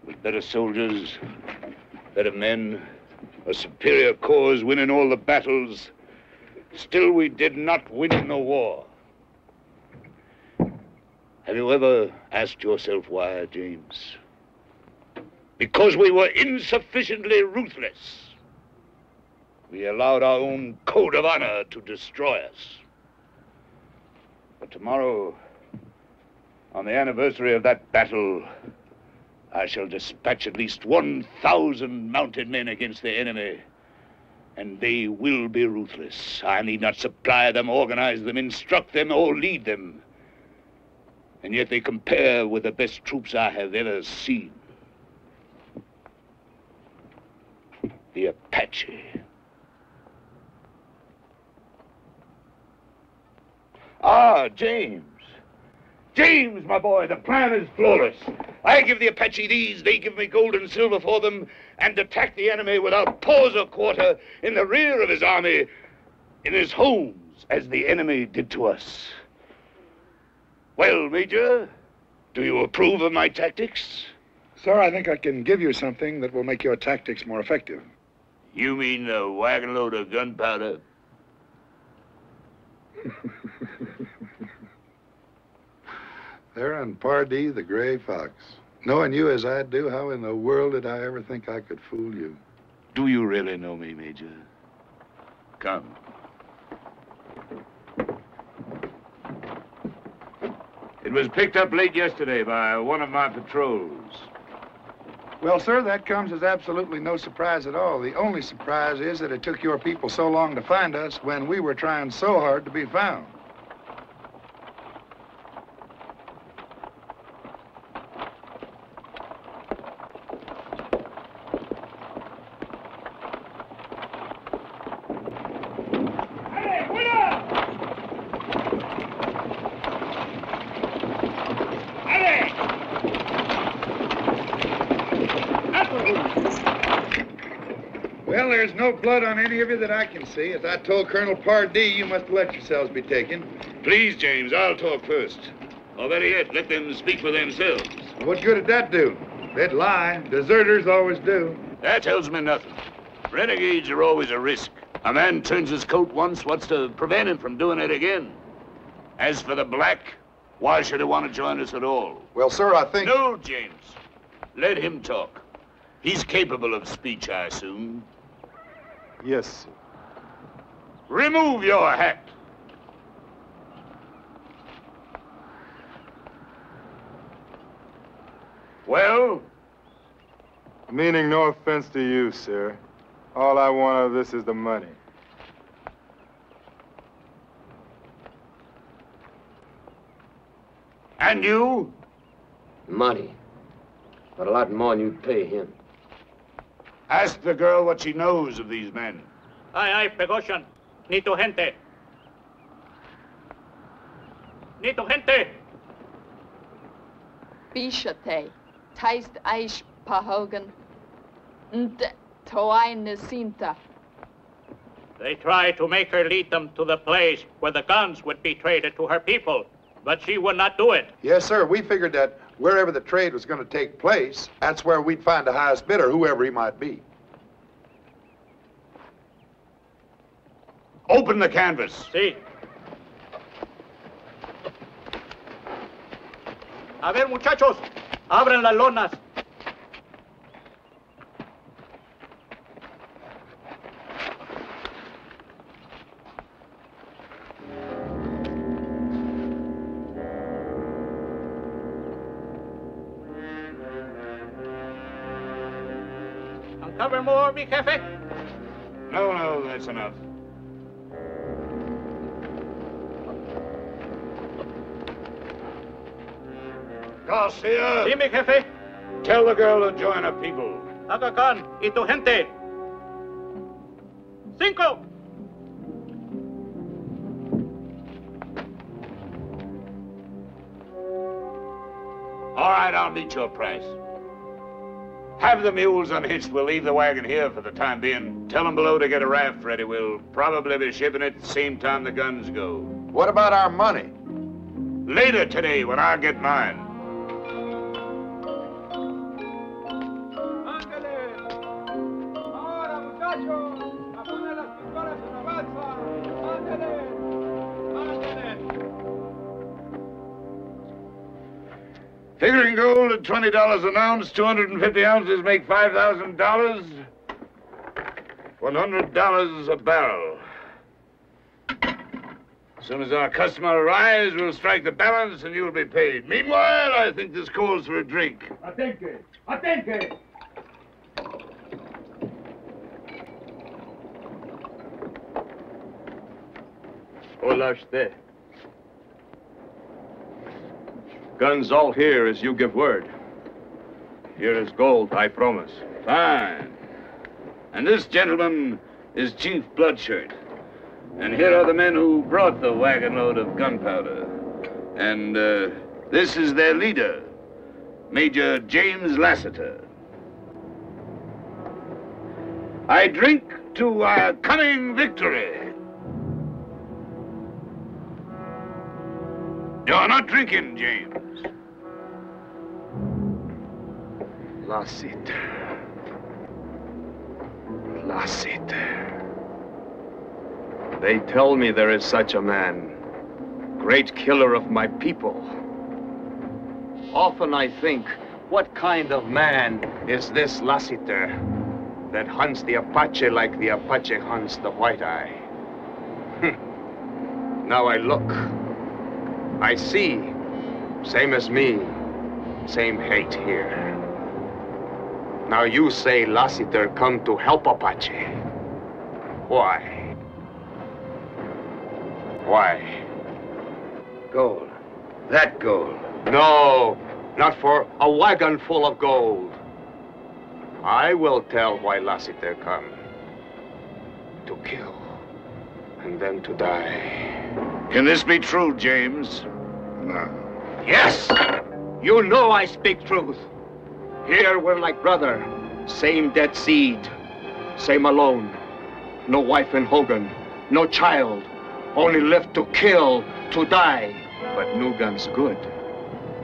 With better soldiers, better men, a superior cause winning all the battles, still we did not win the war. Have you ever asked yourself why, James? Because we were insufficiently ruthless. We allowed our own code of honor to destroy us. But tomorrow, on the anniversary of that battle, I shall dispatch at least 1,000 mounted men against the enemy. And they will be ruthless. I need not supply them, organize them, instruct them, or lead them. And yet they compare with the best troops I have ever seen. The Apache. Ah, James. James, my boy, the plan is flawless. I give the Apache these, they give me gold and silver for them, and attack the enemy without pause or quarter in the rear of his army, in his homes, as the enemy did to us. Well, Major, do you approve of my tactics? Sir, I think I can give you something that will make your tactics more effective. You mean a wagon load of gunpowder? Theron Pardee, the gray fox. Knowing you as I do, how in the world did I ever think I could fool you? Do you really know me, Major? Come. It was picked up late yesterday by one of my patrols. Well, sir, that comes as absolutely no surprise at all. The only surprise is that it took your people so long to find us when we were trying so hard to be found. Well, there's no blood on any of you that I can see. As I told Colonel Pardee, you must let yourselves be taken. Please, James, I'll talk first. Or better yet, let them speak for themselves. What good did that do? They'd lie. Deserters always do. That tells me nothing. Renegades are always a risk. A man turns his coat once, what's to prevent him from doing it again? As for the black, why should he want to join us at all? Well, sir, I think... No, James. Let him talk. He's capable of speech, I assume. Yes, sir. Remove your hat. Well? Meaning no offense to you, sir. All I want of this is the money. And you? Money. But a lot more than you'd pay him. Ask the girl what she knows of these men. Ay, ay, Pegoshan. Ni tu gente. Ni tu gente. Bishate, taste aish pahogan, nt toai nesinta. They tried to make her lead them to the place where the guns would be traded to her people, but she would not do it. Yes, sir. We figured that wherever the trade was going to take place, that's where we'd find the highest bidder, whoever he might be. Open the canvas. Sí. A ver, muchachos, abren las lonas. Uncover more, mi jefe. No, no, that's enough. Garcia! Sí, mi jefe. Tell the girl to join her people. Aga Khan y tu gente. Cinco. All right, I'll meet your price. Have the mules unhitched. We'll leave the wagon here for the time being. Tell them below to get a raft ready. We'll probably be shipping it the same time the guns go. What about our money? Later today, when I get mine. Figuring gold at twenty dollars an ounce, two hundred and fifty ounces make five thousand dollars. One hundred dollars a barrel. As soon as our customer arrives, we'll strike the balance and you'll be paid. Meanwhile, I think this calls for a drink. Atenke! Atenke! Hola usted. Guns all here as you give word. Here is gold, I promise. Fine. And this gentleman is Chief Bloodshirt. And here are the men who brought the wagon load of gunpowder. And uh, this is their leader, Major James Lassiter. I drink to our coming victory. You're not drinking, James. Lassiter. Lassiter. They tell me there is such a man. Great killer of my people. Often I think, what kind of man is this Lassiter that hunts the Apache like the Apache hunts the White Eye? Hmm. now I look. I see. Same as me. Same hate here. Now you say Lassiter come to help Apache. Why? Why? Gold. That gold. No, not for a wagon full of gold. I will tell why Lassiter come. To kill, and then to die. Can this be true, James? No. Yes! You know I speak truth. Here we're like brother. Same dead seed. Same alone. No wife in Hogan. No child. Only left to kill, to die. But new guns good.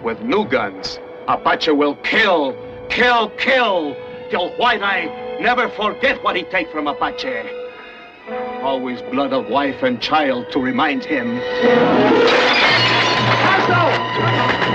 With new guns, Apache will kill, kill, kill, till White Eye never forget what he take from Apache. Always blood of wife and child to remind him. Ate,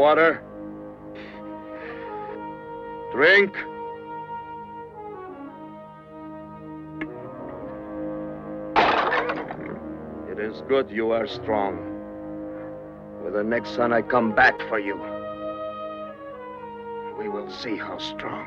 water? Drink? It is good you are strong. With the next sun I come back for you. We will see how strong.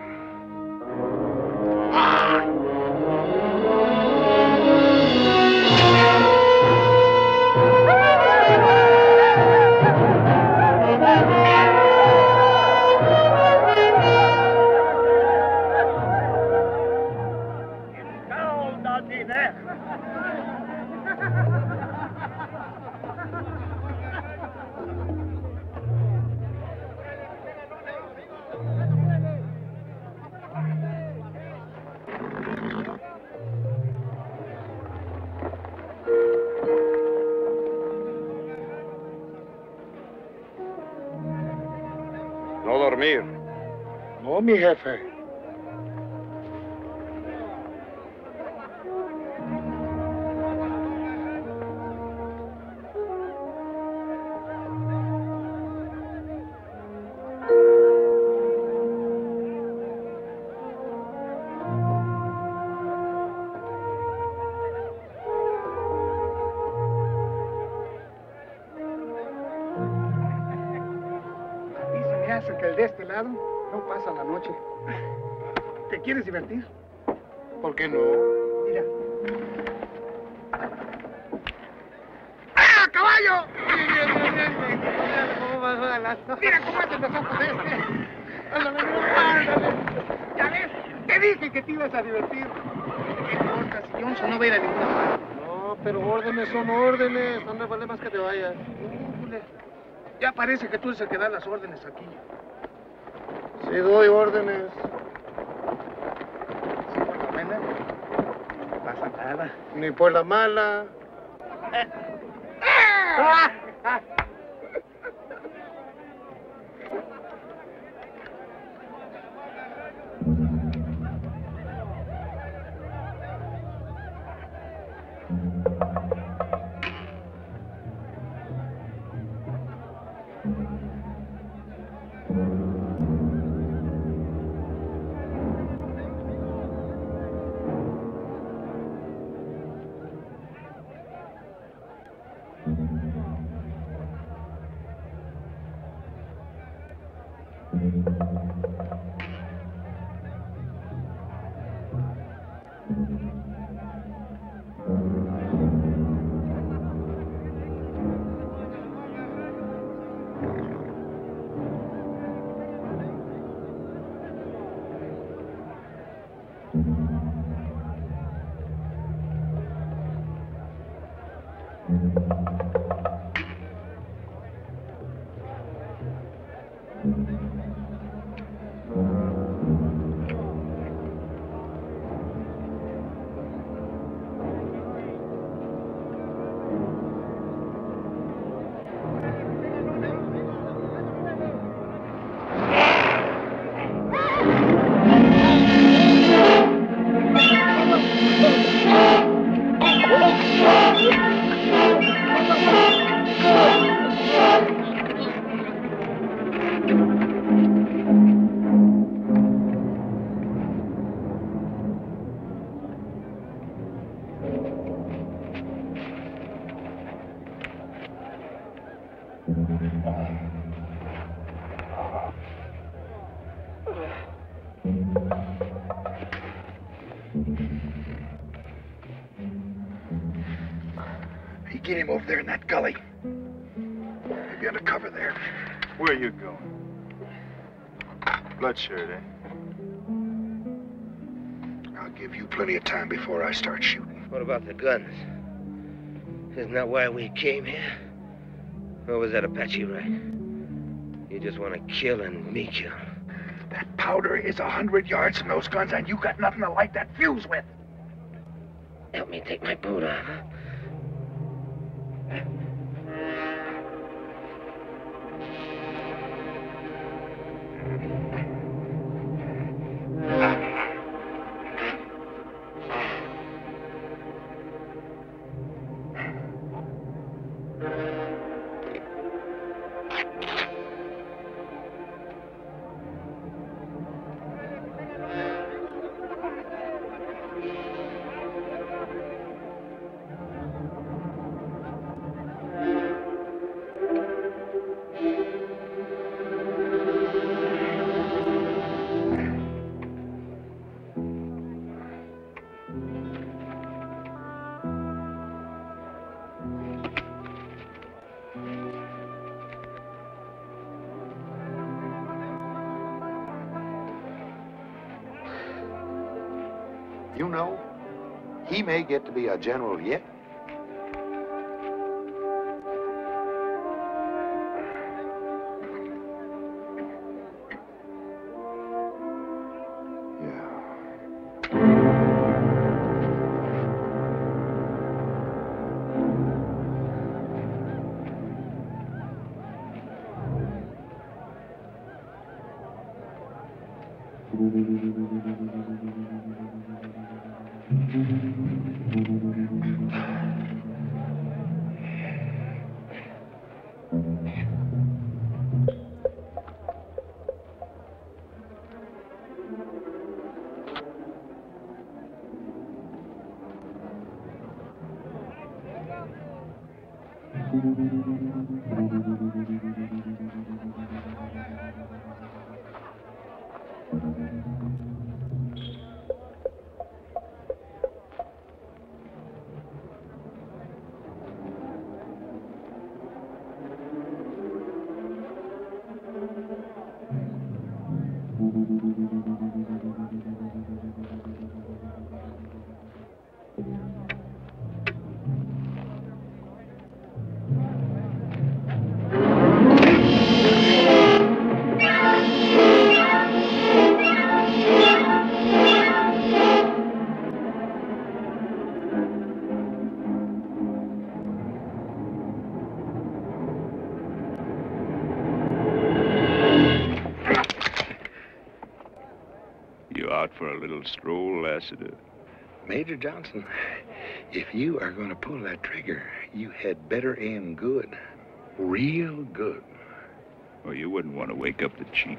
No, mi divertir? ¿Por qué no? Mira. ¡Ah, caballo! Mira cómo hacen los ojos de este. Ya ves, te dije que te ibas a divertir. ¿Qué importa si Johnson no va a ir a ninguna parte? No, pero órdenes son órdenes. No me vale más que te vayas. Ya parece que tú eres el que da las órdenes aquí. Sí, doy órdenes. Sí, por la buena. No pasa nada. Ni por la mala. Him over there in that gully. Maybe under cover there. Where are you going? Bloodshirt, eh? I'll give you plenty of time before I start shooting. What about the guns? Isn't that why we came here? Or was that Apache right? You just want to kill and me kill. That powder is a hundred yards from those guns, and you got nothing to light that fuse with. Help me take my boot off, huh? Get to be a general yet. Little stroll, Lassiter? Major Johnson, if you are going to pull that trigger, you had better aim good. Real good. Well, you wouldn't want to wake up the chief.